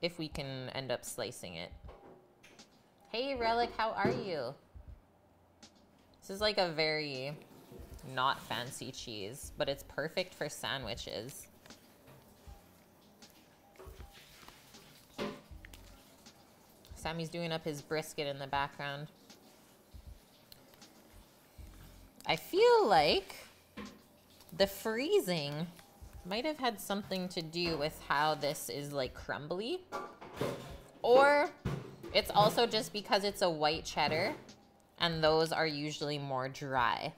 If we can end up slicing it. Hey Relic, how are you? This is like a very not fancy cheese, but it's perfect for sandwiches. Sammy's doing up his brisket in the background. I feel like the freezing might have had something to do with how this is like crumbly. Or it's also just because it's a white cheddar and those are usually more dry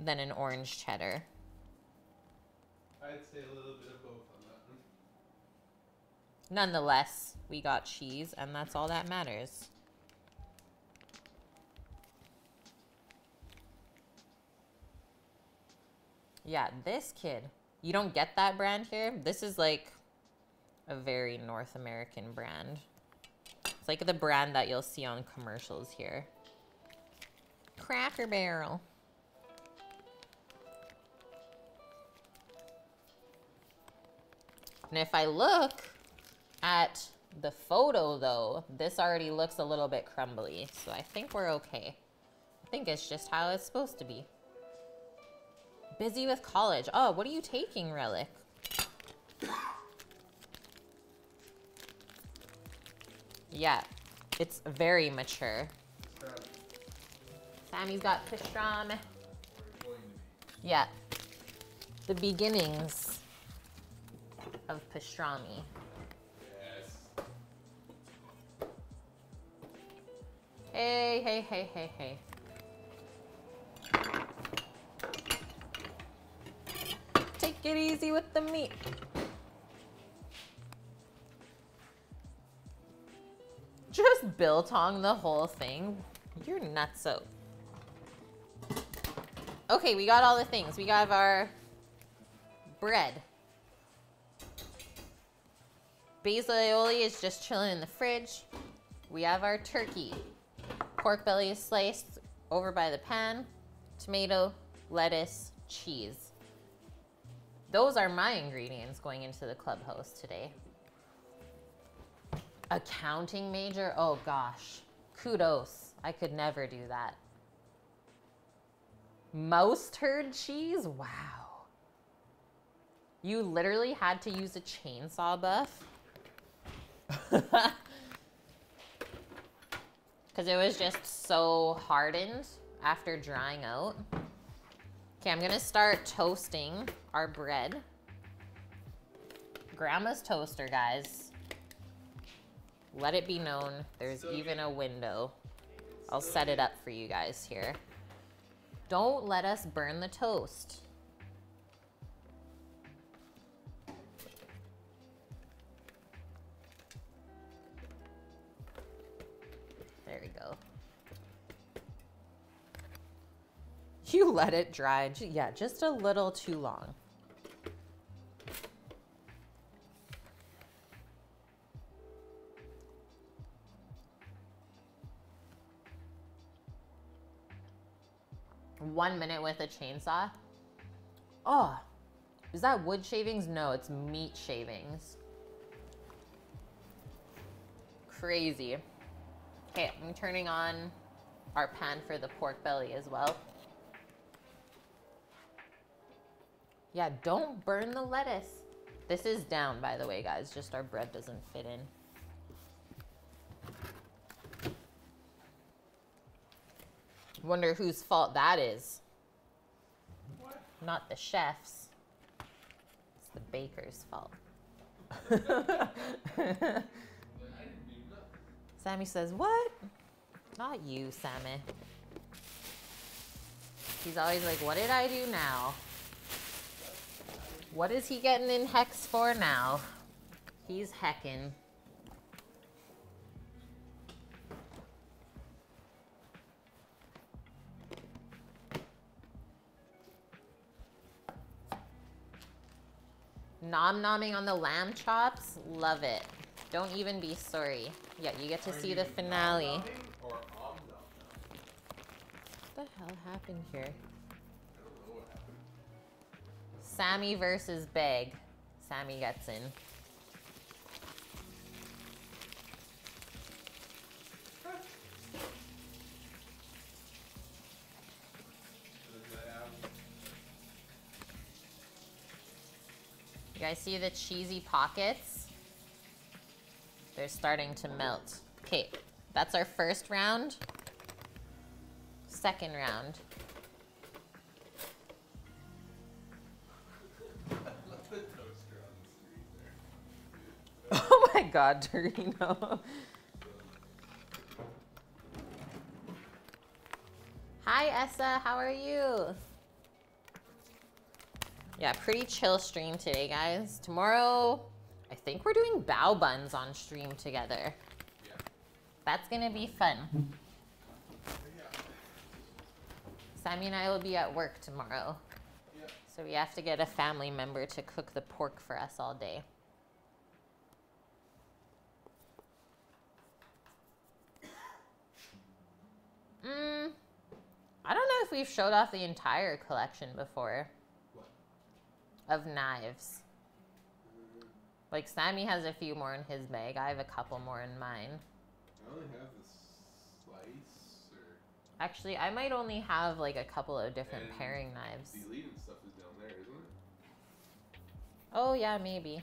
than an orange cheddar. I'd say a little bit of both on that one. Nonetheless, we got cheese and that's all that matters. Yeah, this kid. You don't get that brand here. This is like a very North American brand. It's like the brand that you'll see on commercials here. Cracker Barrel. And if I look at the photo though, this already looks a little bit crumbly. So I think we're okay. I think it's just how it's supposed to be. Busy with college. Oh, what are you taking, Relic? Yeah, it's very mature. Sammy's got pastrami. Yeah, the beginnings of pastrami. Hey, hey, hey, hey, hey. Take it easy with the meat. Just biltong the whole thing. You're nutso. Okay, we got all the things. We got our bread. Basil aioli is just chilling in the fridge. We have our turkey. Pork belly is sliced over by the pan. Tomato, lettuce, cheese. Those are my ingredients going into the clubhouse today. Accounting major? Oh gosh. Kudos. I could never do that. Mouse turd cheese? Wow. You literally had to use a chainsaw buff? Because it was just so hardened after drying out. Okay, I'm gonna start toasting our bread. Grandma's toaster, guys. Let it be known there's even a window. I'll set it up for you guys here. Don't let us burn the toast. There we go. You let it dry. Yeah, just a little too long. One minute with a chainsaw. Oh, is that wood shavings? No, it's meat shavings. Crazy. Okay, I'm turning on our pan for the pork belly as well. Yeah, don't burn the lettuce. This is down, by the way, guys. Just our bread doesn't fit in. Wonder whose fault that is. What? Not the chef's. It's the baker's fault. Sammy says, What? Not you, Sammy. He's always like, What did I do now? What is he getting in Hex for now? He's hecking. Nom nomming on the lamb chops. Love it. Don't even be sorry. Yeah, you get to Are see the finale. Or om nom nom? What the hell happened here? I don't know what happened. Sammy versus Beg. Sammy gets in. You guys see the cheesy pockets? They're starting to melt. Okay, that's our first round. Second round. Oh my god, Torino. Hi, Essa. How are you? Yeah, pretty chill stream today, guys. Tomorrow, I think we're doing bao buns on stream together. Yeah. That's gonna be fun. Sammy and I will be at work tomorrow, Yeah. so we have to get a family member to cook the pork for us all day. Mm, I don't know if we've showed off the entire collection before? Of knives. Like Sammy has a few more in his bag. I have a couple more in mine. I only have slice or Actually, I might only have like a couple of different And paring knives. the elite and stuff is down there, isn't it? Oh yeah, maybe.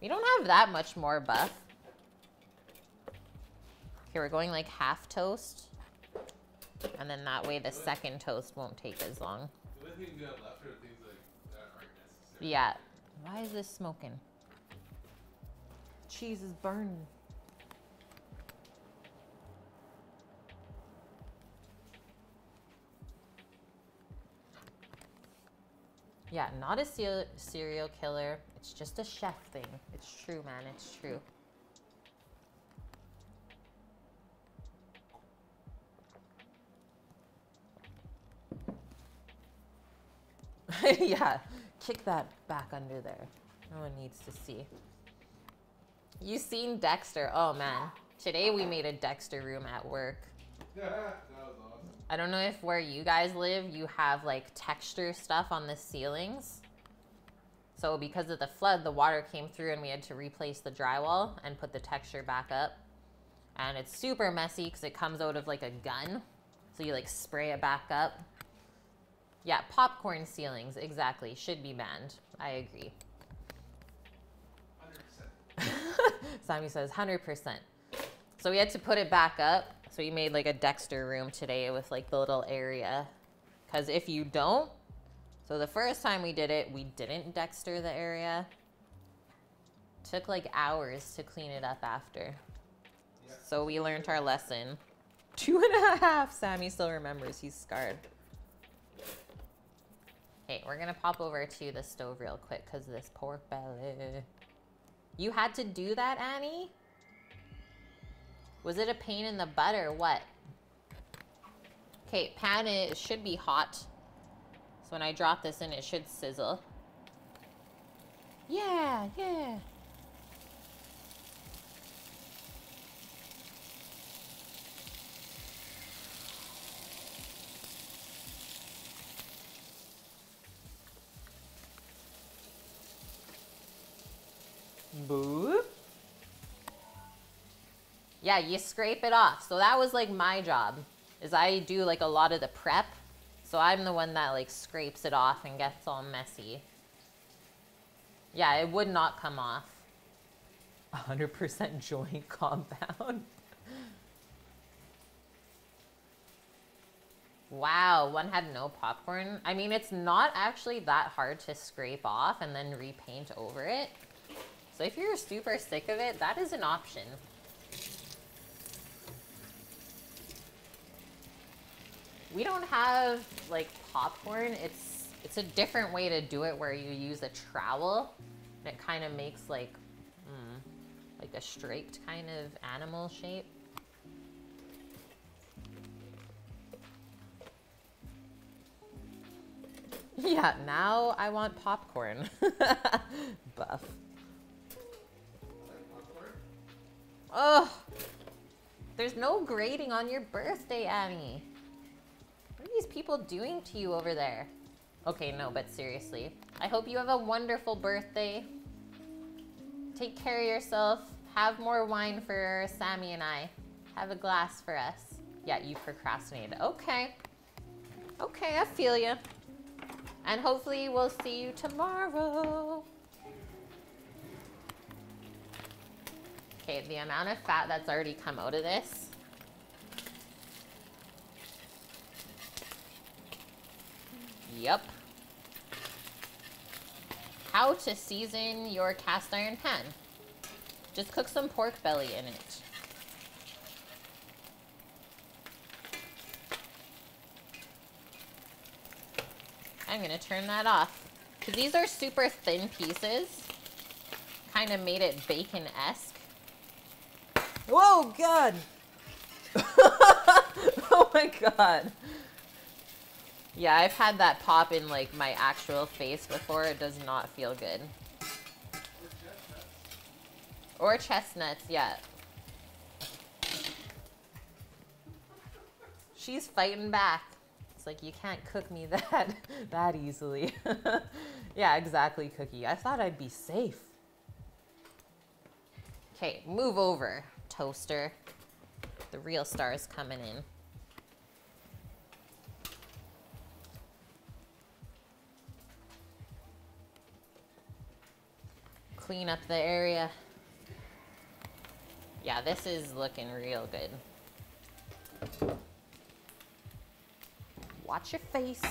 We don't have that much more buff. Okay, we're going like half toast. And then that way the second toast won't take as long. The only things you left are things like that aren't necessary. Yeah. Why is this smoking? Cheese is burning. Yeah, not a se- serial killer. It's just a chef thing. It's true, man. It's true. yeah, kick that back under there. No one needs to see. You seen Dexter? Oh man, today we made a Dexter room at work. that was awesome. I don't know if where you guys live, you have like texture stuff on the ceilings. So because of the flood, the water came through and we had to replace the drywall and put the texture back up. And it's super messy because it comes out of like a gun. So you like spray it back up. Yeah, popcorn ceilings, exactly. Should be banned. I agree. 100%. Sammy says 100%. So we had to put it back up. So we made like a Dexter room today with like the little area. Because if you don't, so the first time we did it, we didn't Dexter the area. Took like hours to clean it up after. Yeah. So we learned our lesson. Two and a half. Sammy still remembers. He's scarred. Okay, we're gonna pop over to the stove real quick because this pork belly. You had to do that, Annie? Was it a pain in the butt or what? Okay, pan it should be hot. So when I drop this in, it should sizzle. Yeah, yeah. Boop. Yeah, you scrape it off. So that was like my job. Is I do like a lot of the prep. So I'm the one that like scrapes it off and gets all messy. Yeah, it would not come off. 100% joint compound. wow, one had no popcorn. I mean, it's not actually that hard to scrape off and then repaint over it. So if you're super sick of it, that is an option. We don't have like popcorn. It's it's a different way to do it where you use a trowel and it kind of makes like mm, like a striped kind of animal shape. Yeah, now I want popcorn. Buff. Oh, there's no grading on your birthday, Annie. What are these people doing to you over there? Okay, no, but seriously. I hope you have a wonderful birthday. Take care of yourself. Have more wine for Sammy and I. Have a glass for us. Yeah, you procrastinated. Okay. Okay, I feel you. And hopefully we'll see you tomorrow. Okay, the amount of fat that's already come out of this. Yep. How to season your cast iron pan. Just cook some pork belly in it. I'm gonna turn that off. Because these are super thin pieces. Kind of made it bacon-esque. Whoa, God! oh my God. Yeah, I've had that pop in like my actual face before. It does not feel good. Or chestnuts, yeah. She's fighting back. It's like you can't cook me that that easily. yeah, exactly, Cookie. I thought I'd be safe. Okay, move over, toaster. The real star's coming in. Clean up the area. Yeah, this is looking real good. Watch your face.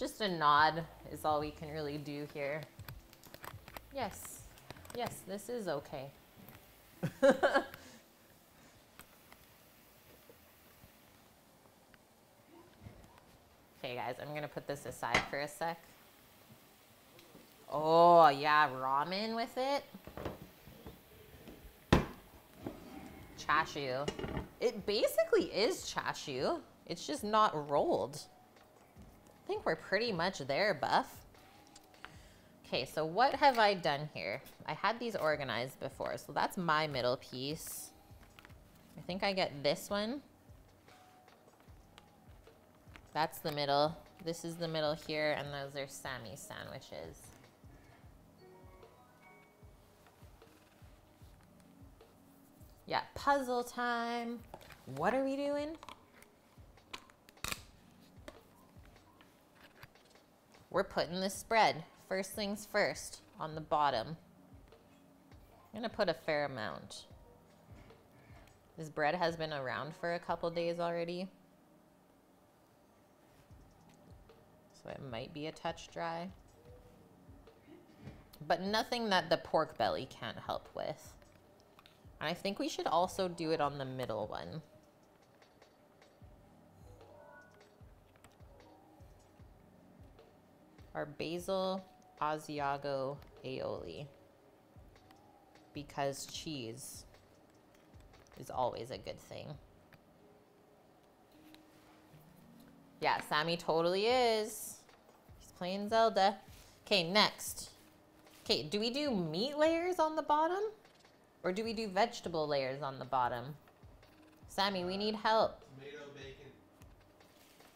Just a nod is all we can really do here. Yes. Yes, this is okay. okay, guys, I'm to put this aside for a sec. Oh, yeah, ramen with it. Chashu. It basically is chashu. It's just not rolled. Think we're pretty much there, Buff. Okay, so what have I done here? I had these organized before, so that's my middle piece. I think I get this one. That's the middle. This is the middle here, and those are Sammy sandwiches. Yeah, puzzle time. What are we doing? We're putting the spread, first things first, on the bottom. I'm gonna put a fair amount. This bread has been around for a couple days already. So it might be a touch dry. But nothing that the pork belly can't help with. And I think we should also do it on the middle one. Our basil Asiago aioli. Because cheese is always a good thing. Yeah, Sammy totally is. He's playing Zelda. Okay, next. Okay, do we do meat layers on the bottom? Or do we do vegetable layers on the bottom? Sammy, we need help. Tomato, bacon.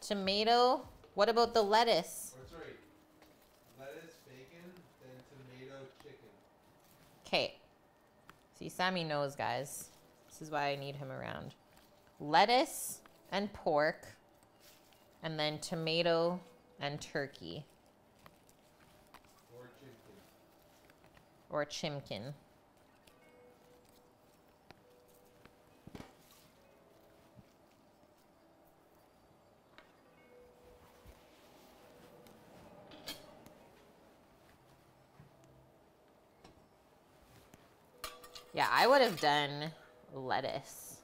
Tomato. What about the lettuce? Or sorry, lettuce, bacon, then tomato, chicken. See, Sammy knows, guys. This is why I need him around. Lettuce and pork, and then tomato and turkey. Or chicken. Or chimkin. Yeah, I would have done lettuce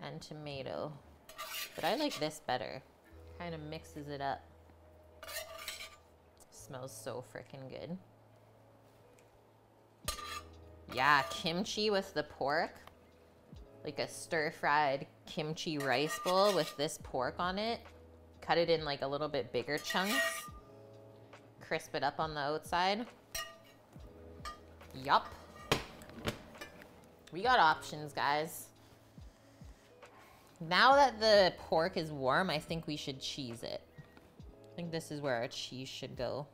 and tomato. But I like this better. Kind of mixes it up. Smells so freaking good. Yeah, kimchi with the pork. Like a stir-fried kimchi rice bowl with this pork on it. Cut it in like a little bit bigger chunks. Crisp it up on the outside. Yup. We got options, guys. Now that the pork is warm, I think we should cheese it. I think this is where our cheese should go.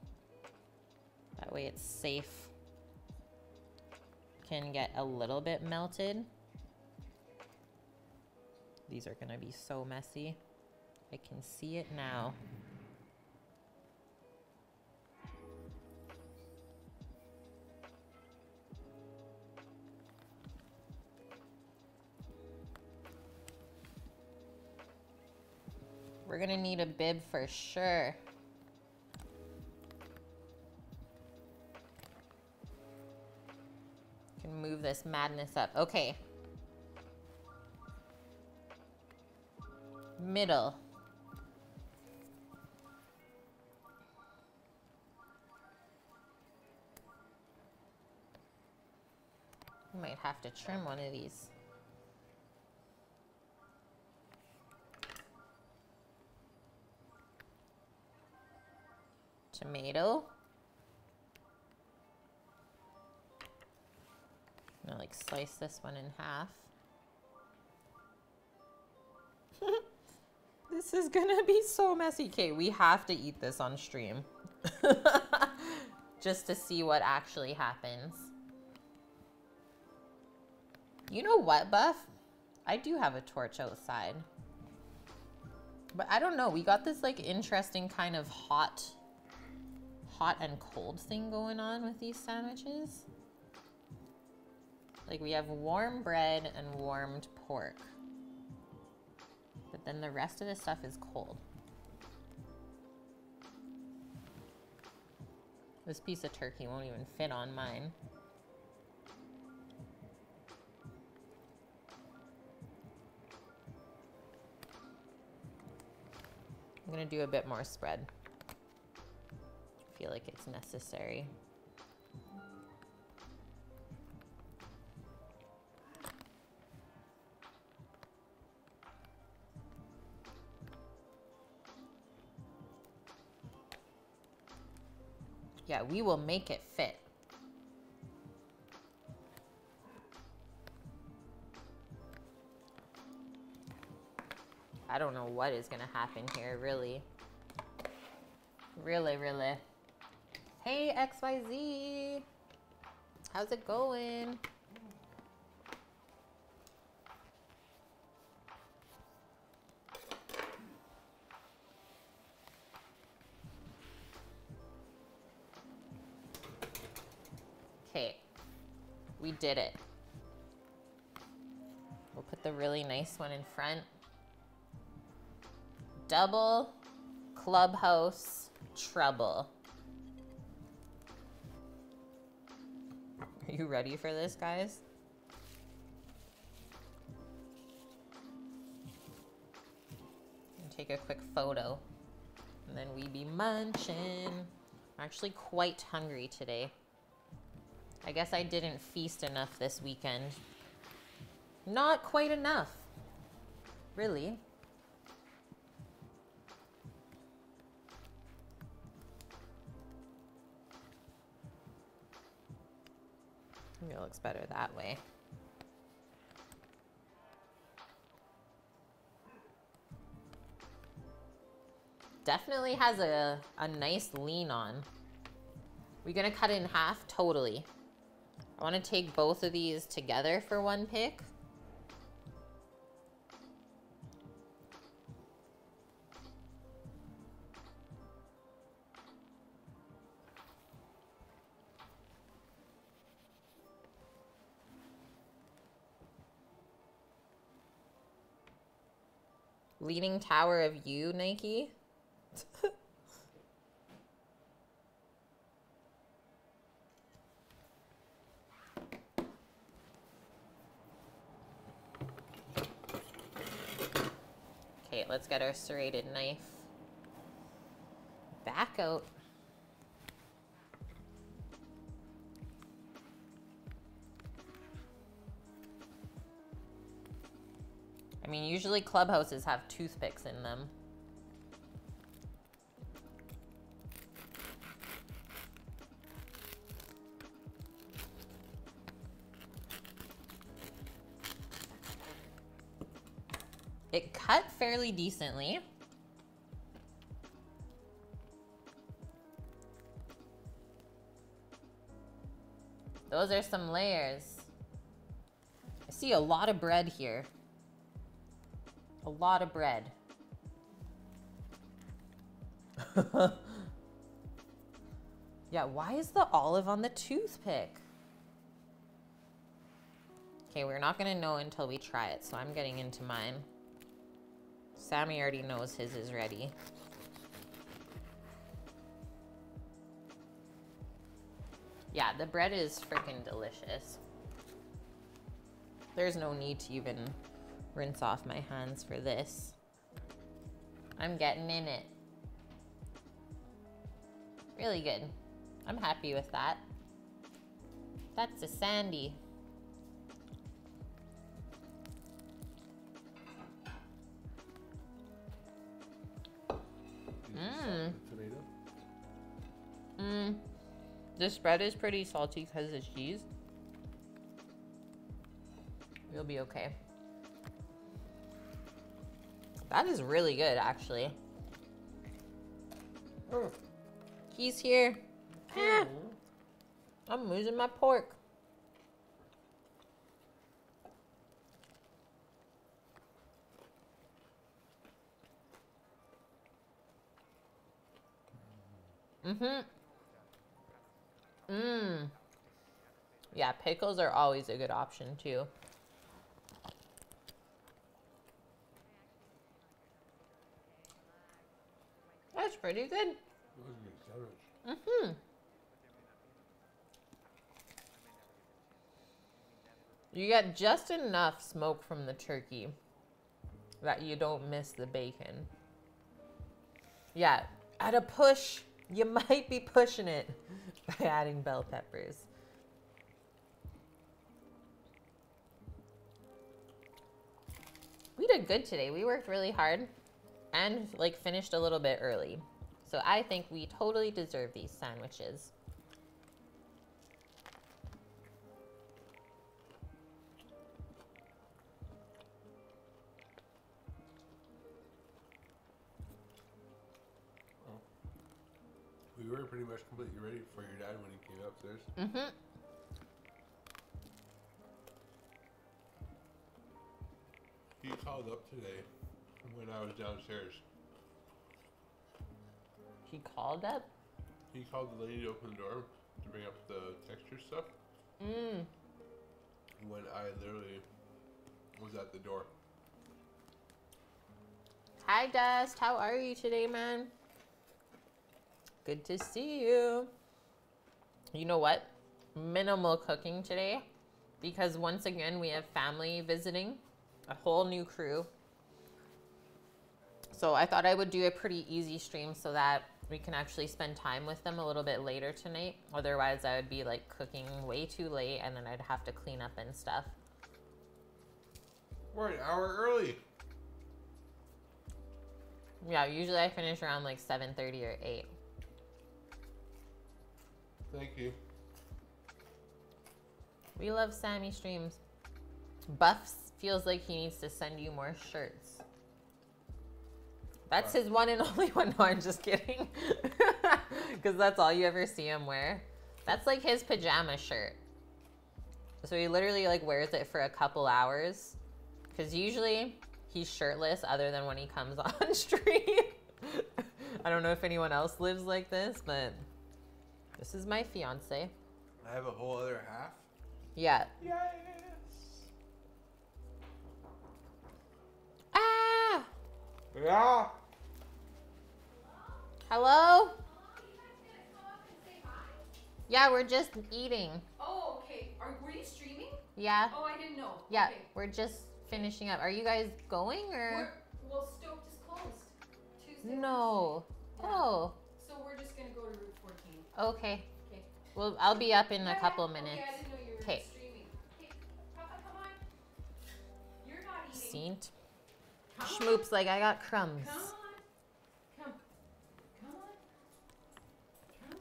That way it's safe. Can get a little bit melted. These are gonna be so messy. I can see it now. We're gonna need a bib for sure. Can move this madness up. Okay. Middle. Might have to trim one of these. Tomato. I'm gonna like slice this one in half. this is gonna be so messy. Okay, we have to eat this on stream. Just to see what actually happens. You know what, Buff? I do have a torch outside. But I don't know. We got this like interesting kind of hot, hot and cold thing going on with these sandwiches. Like we have warm bread and warmed pork. But then the rest of the stuff is cold. This piece of turkey won't even fit on mine. I'm gonna do a bit more spread. Feel like it's necessary. Yeah, we will make it fit. I don't know what is gonna happen here, really. Really, really. Hey, XYZ. How's it going? Okay, we did it. We'll put the really nice one in front. Double clubhouse trouble. You ready for this, guys? Take a quick photo. And then we be munching. I'm actually quite hungry today. I guess I didn't feast enough this weekend. Not quite enough. Really. Maybe it looks better that way. Definitely has a, a nice lean on. We're gonna cut in half? Totally. I want to take both of these together for one pick. Leaning Tower of You, Nike. okay, let's get our serrated knife back out. I mean, usually clubhouses have toothpicks in them. It cut fairly decently. Those are some layers. I see a lot of bread here. A lot of bread. yeah, why is the olive on the toothpick? Okay, we're not gonna know until we try it, so I'm getting into mine. Sammy already knows his is ready. Yeah, the bread is freaking delicious. There's no need to even rinse off my hands for this. I'm getting in it. Really good. I'm happy with that. That's a sandy. Mmm. Mmm. This bread is pretty salty because of cheese. You'll be okay. That is really good, actually. He's here. Ah, I'm losing my pork. Mm-hmm. Mmm. Yeah, pickles are always a good option, too. That's pretty good. Mm-hmm. You get just enough smoke from the turkey that you don't miss the bacon. Yeah, at a push, you might be pushing it by adding bell peppers. We did good today. We worked really hard and like finished a little bit early. So I think we totally deserve these sandwiches. We were pretty much completely ready for your dad when he came upstairs. Mm-hmm. He called up today when I was downstairs. He called up. He called the lady to open the door to bring up the texture stuff Mm. when I literally was at the door. Hi, Dust. How are you today, man? Good to see you. You know what? Minimal cooking today because once again we have family visiting, a whole new crew. So I thought I would do a pretty easy stream so that we can actually spend time with them a little bit later tonight. Otherwise, I would be like cooking way too late and then I'd have to clean up and stuff. We're an hour early. Yeah, usually I finish around like 7:30 or 8. Thank you. We love Sammy streams. Buffs feels like he needs to send you more shirts. That's his one and only one. No, I'm just kidding. Because that's all you ever see him wear. That's like his pajama shirt. So he literally like wears it for a couple hours. Cause usually he's shirtless other than when he comes on stream. I don't know if anyone else lives like this, but this is my fiance. I have a whole other half. Yeah. Yes. Yeah. Hello? Yeah, we're just eating. Oh, okay. Are, were you streaming? Yeah. Oh, I didn't know. Yeah, Okay. we're just finishing up. Are you guys going or? We're, well, Stoked is closed. Tuesday. No. Oh. Yeah. Oh, So we're just gonna go to Route 14. okay. Okay. Well, I'll be up in a couple Okay, minutes. I didn't know you were 'Kay. streaming. Okay, Papa, come on. You're not eating. Saint. Come on. Like I got crumbs. Come on. Come. Come on. Come.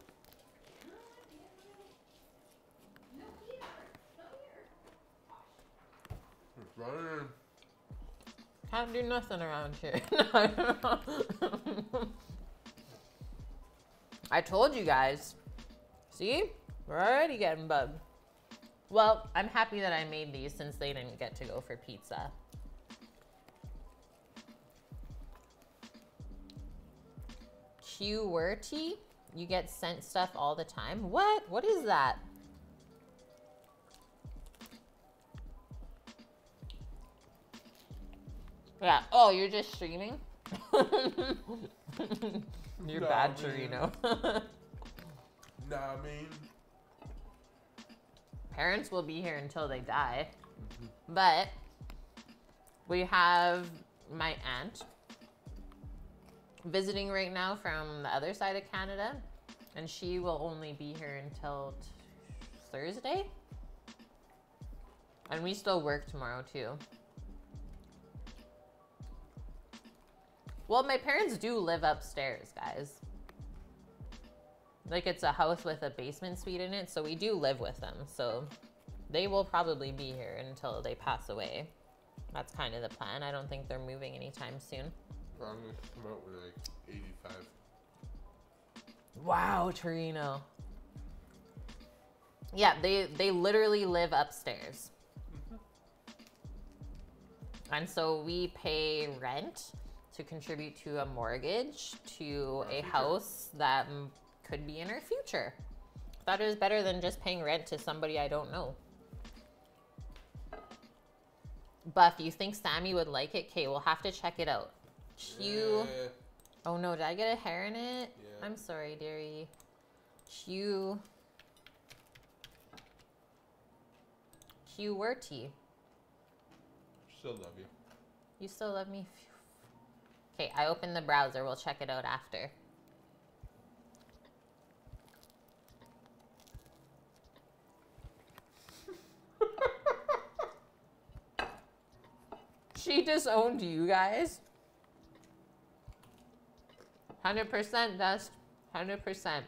Come on. No here. No here. Running. Can't do nothing around here. I told you guys. See? We're already getting bugged. Well, I'm happy that I made these since they didn't get to go for pizza. QWERTY? You get sent stuff all the time? What? What is that? Yeah. Oh, you're just streaming? you're No, bad. Torino. Nah, I mean. Parents will be here until they die. Mm-hmm. But we have my aunt visiting right now from the other side of Canada, and she will only be here until Thursday. And we still work tomorrow too. Well, my parents do live upstairs, guys. Like it's a house with a basement suite in it, so we do live with them. So they will probably be here until they pass away. That's kind of the plan. I don't think they're moving anytime soon. I'm gonna come out with like 85. Wow, Torino. Yeah, they they literally live upstairs. And so we pay rent to contribute to a mortgage to a house that could be in our future. Thought it was better than just paying rent to somebody I don't know. Buff, you think Sammy would like it? Okay, we'll have to check it out. Q. Yeah. Oh no, did I get a hair in it? Yeah. I'm sorry, dearie. Q. Q Werty. Still love you. You still love me? Okay, I opened the browser. We'll check it out after. she disowned you guys. 100% Dust. 100%.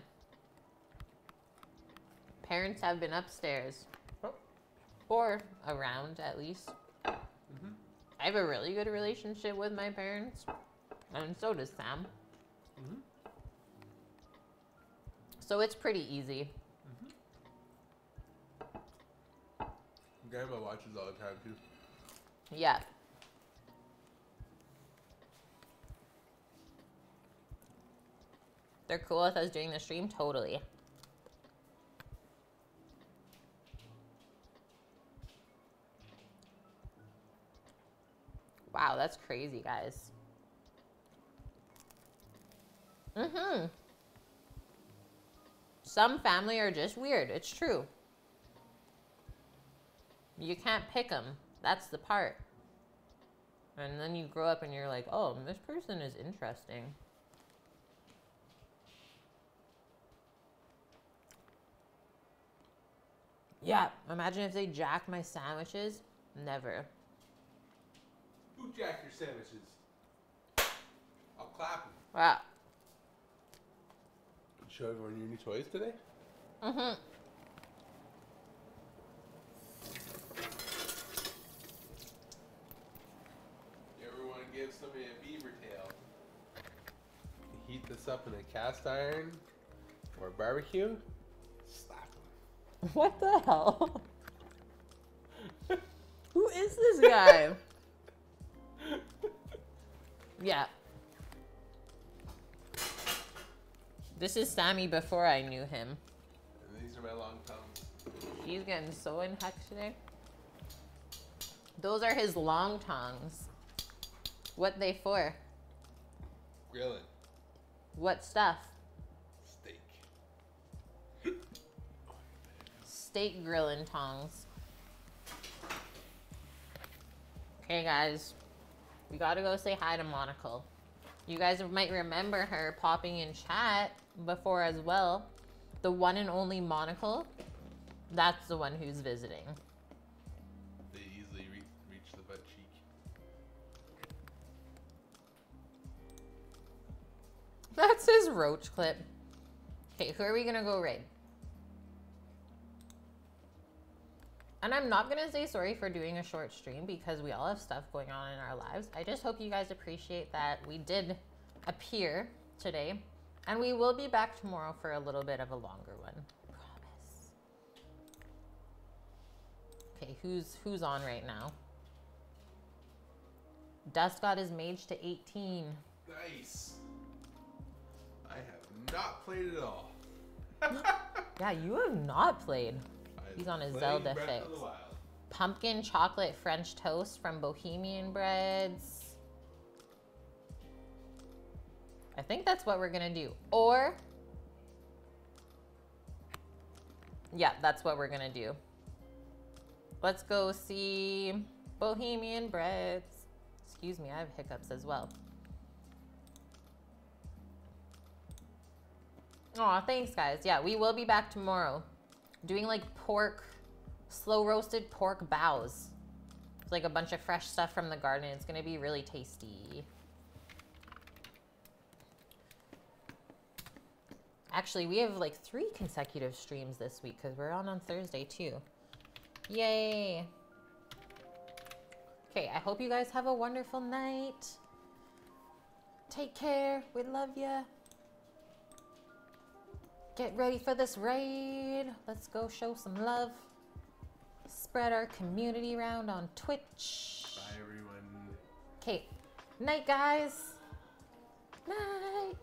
Parents have been upstairs. Oh. Or around, at least. Mhm. I have a really good relationship with my parents, and so does Sam. Mhm. So it's pretty easy. Grandma watches all the time too. Yeah. They're cool with us doing the stream? Totally. Wow, that's crazy, guys. Mm-hmm. Some family are just weird. It's true. You can't pick them. That's the part. And then you grow up and you're like, oh, this person is interesting. Yeah, imagine if they jack my sandwiches. Never. Who jacked your sandwiches? I'll clap. Wow. Show everyone your new toys today? Mm-hmm. You ever want to give somebody a beaver tail? Heat this up in a cast iron or barbecue? What the hell? Who is this guy? yeah. This is Sammy before I knew him. And these are my long tongues. He's getting so in heck today. Those are his long tongs. What they for? Grilling. What stuff? Steak grilling tongs. Okay, guys. We gotta go say hi to Monaco. You guys might remember her popping in chat before as well. The one and only Monaco. That's the one who's visiting. They easily re- reach the butt cheek. That's his roach clip. Okay, who are we gonna go raid? And I'm not gonna say sorry for doing a short stream because we all have stuff going on in our lives. I just hope you guys appreciate that we did appear today. And we will be back tomorrow for a little bit of a longer one. Promise. Okay, who's who's on right now? Dust got his mage to 18. Nice. I have not played at all. Yeah, you have not played. He's on a played Zelda fix. Of the Wild. Pumpkin chocolate French toast from Bohemian Breads. I think that's what we're gonna do. Or, yeah, that's what we're gonna do. Let's go see Bohemian Breads. Excuse me, I have hiccups as well. Aw, thanks, guys. Yeah, we will be back tomorrow. Doing like pork, slow roasted pork baos. It's like a bunch of fresh stuff from the garden. It's gonna be really tasty. Actually, we have like three consecutive streams this week because we're on on Thursday too. Yay! Okay, I hope you guys have a wonderful night. Take care. We love you. Get ready for this raid. Let's go show some love. Spread our community around on Twitch. Bye, everyone. Okay. Night, guys. Night.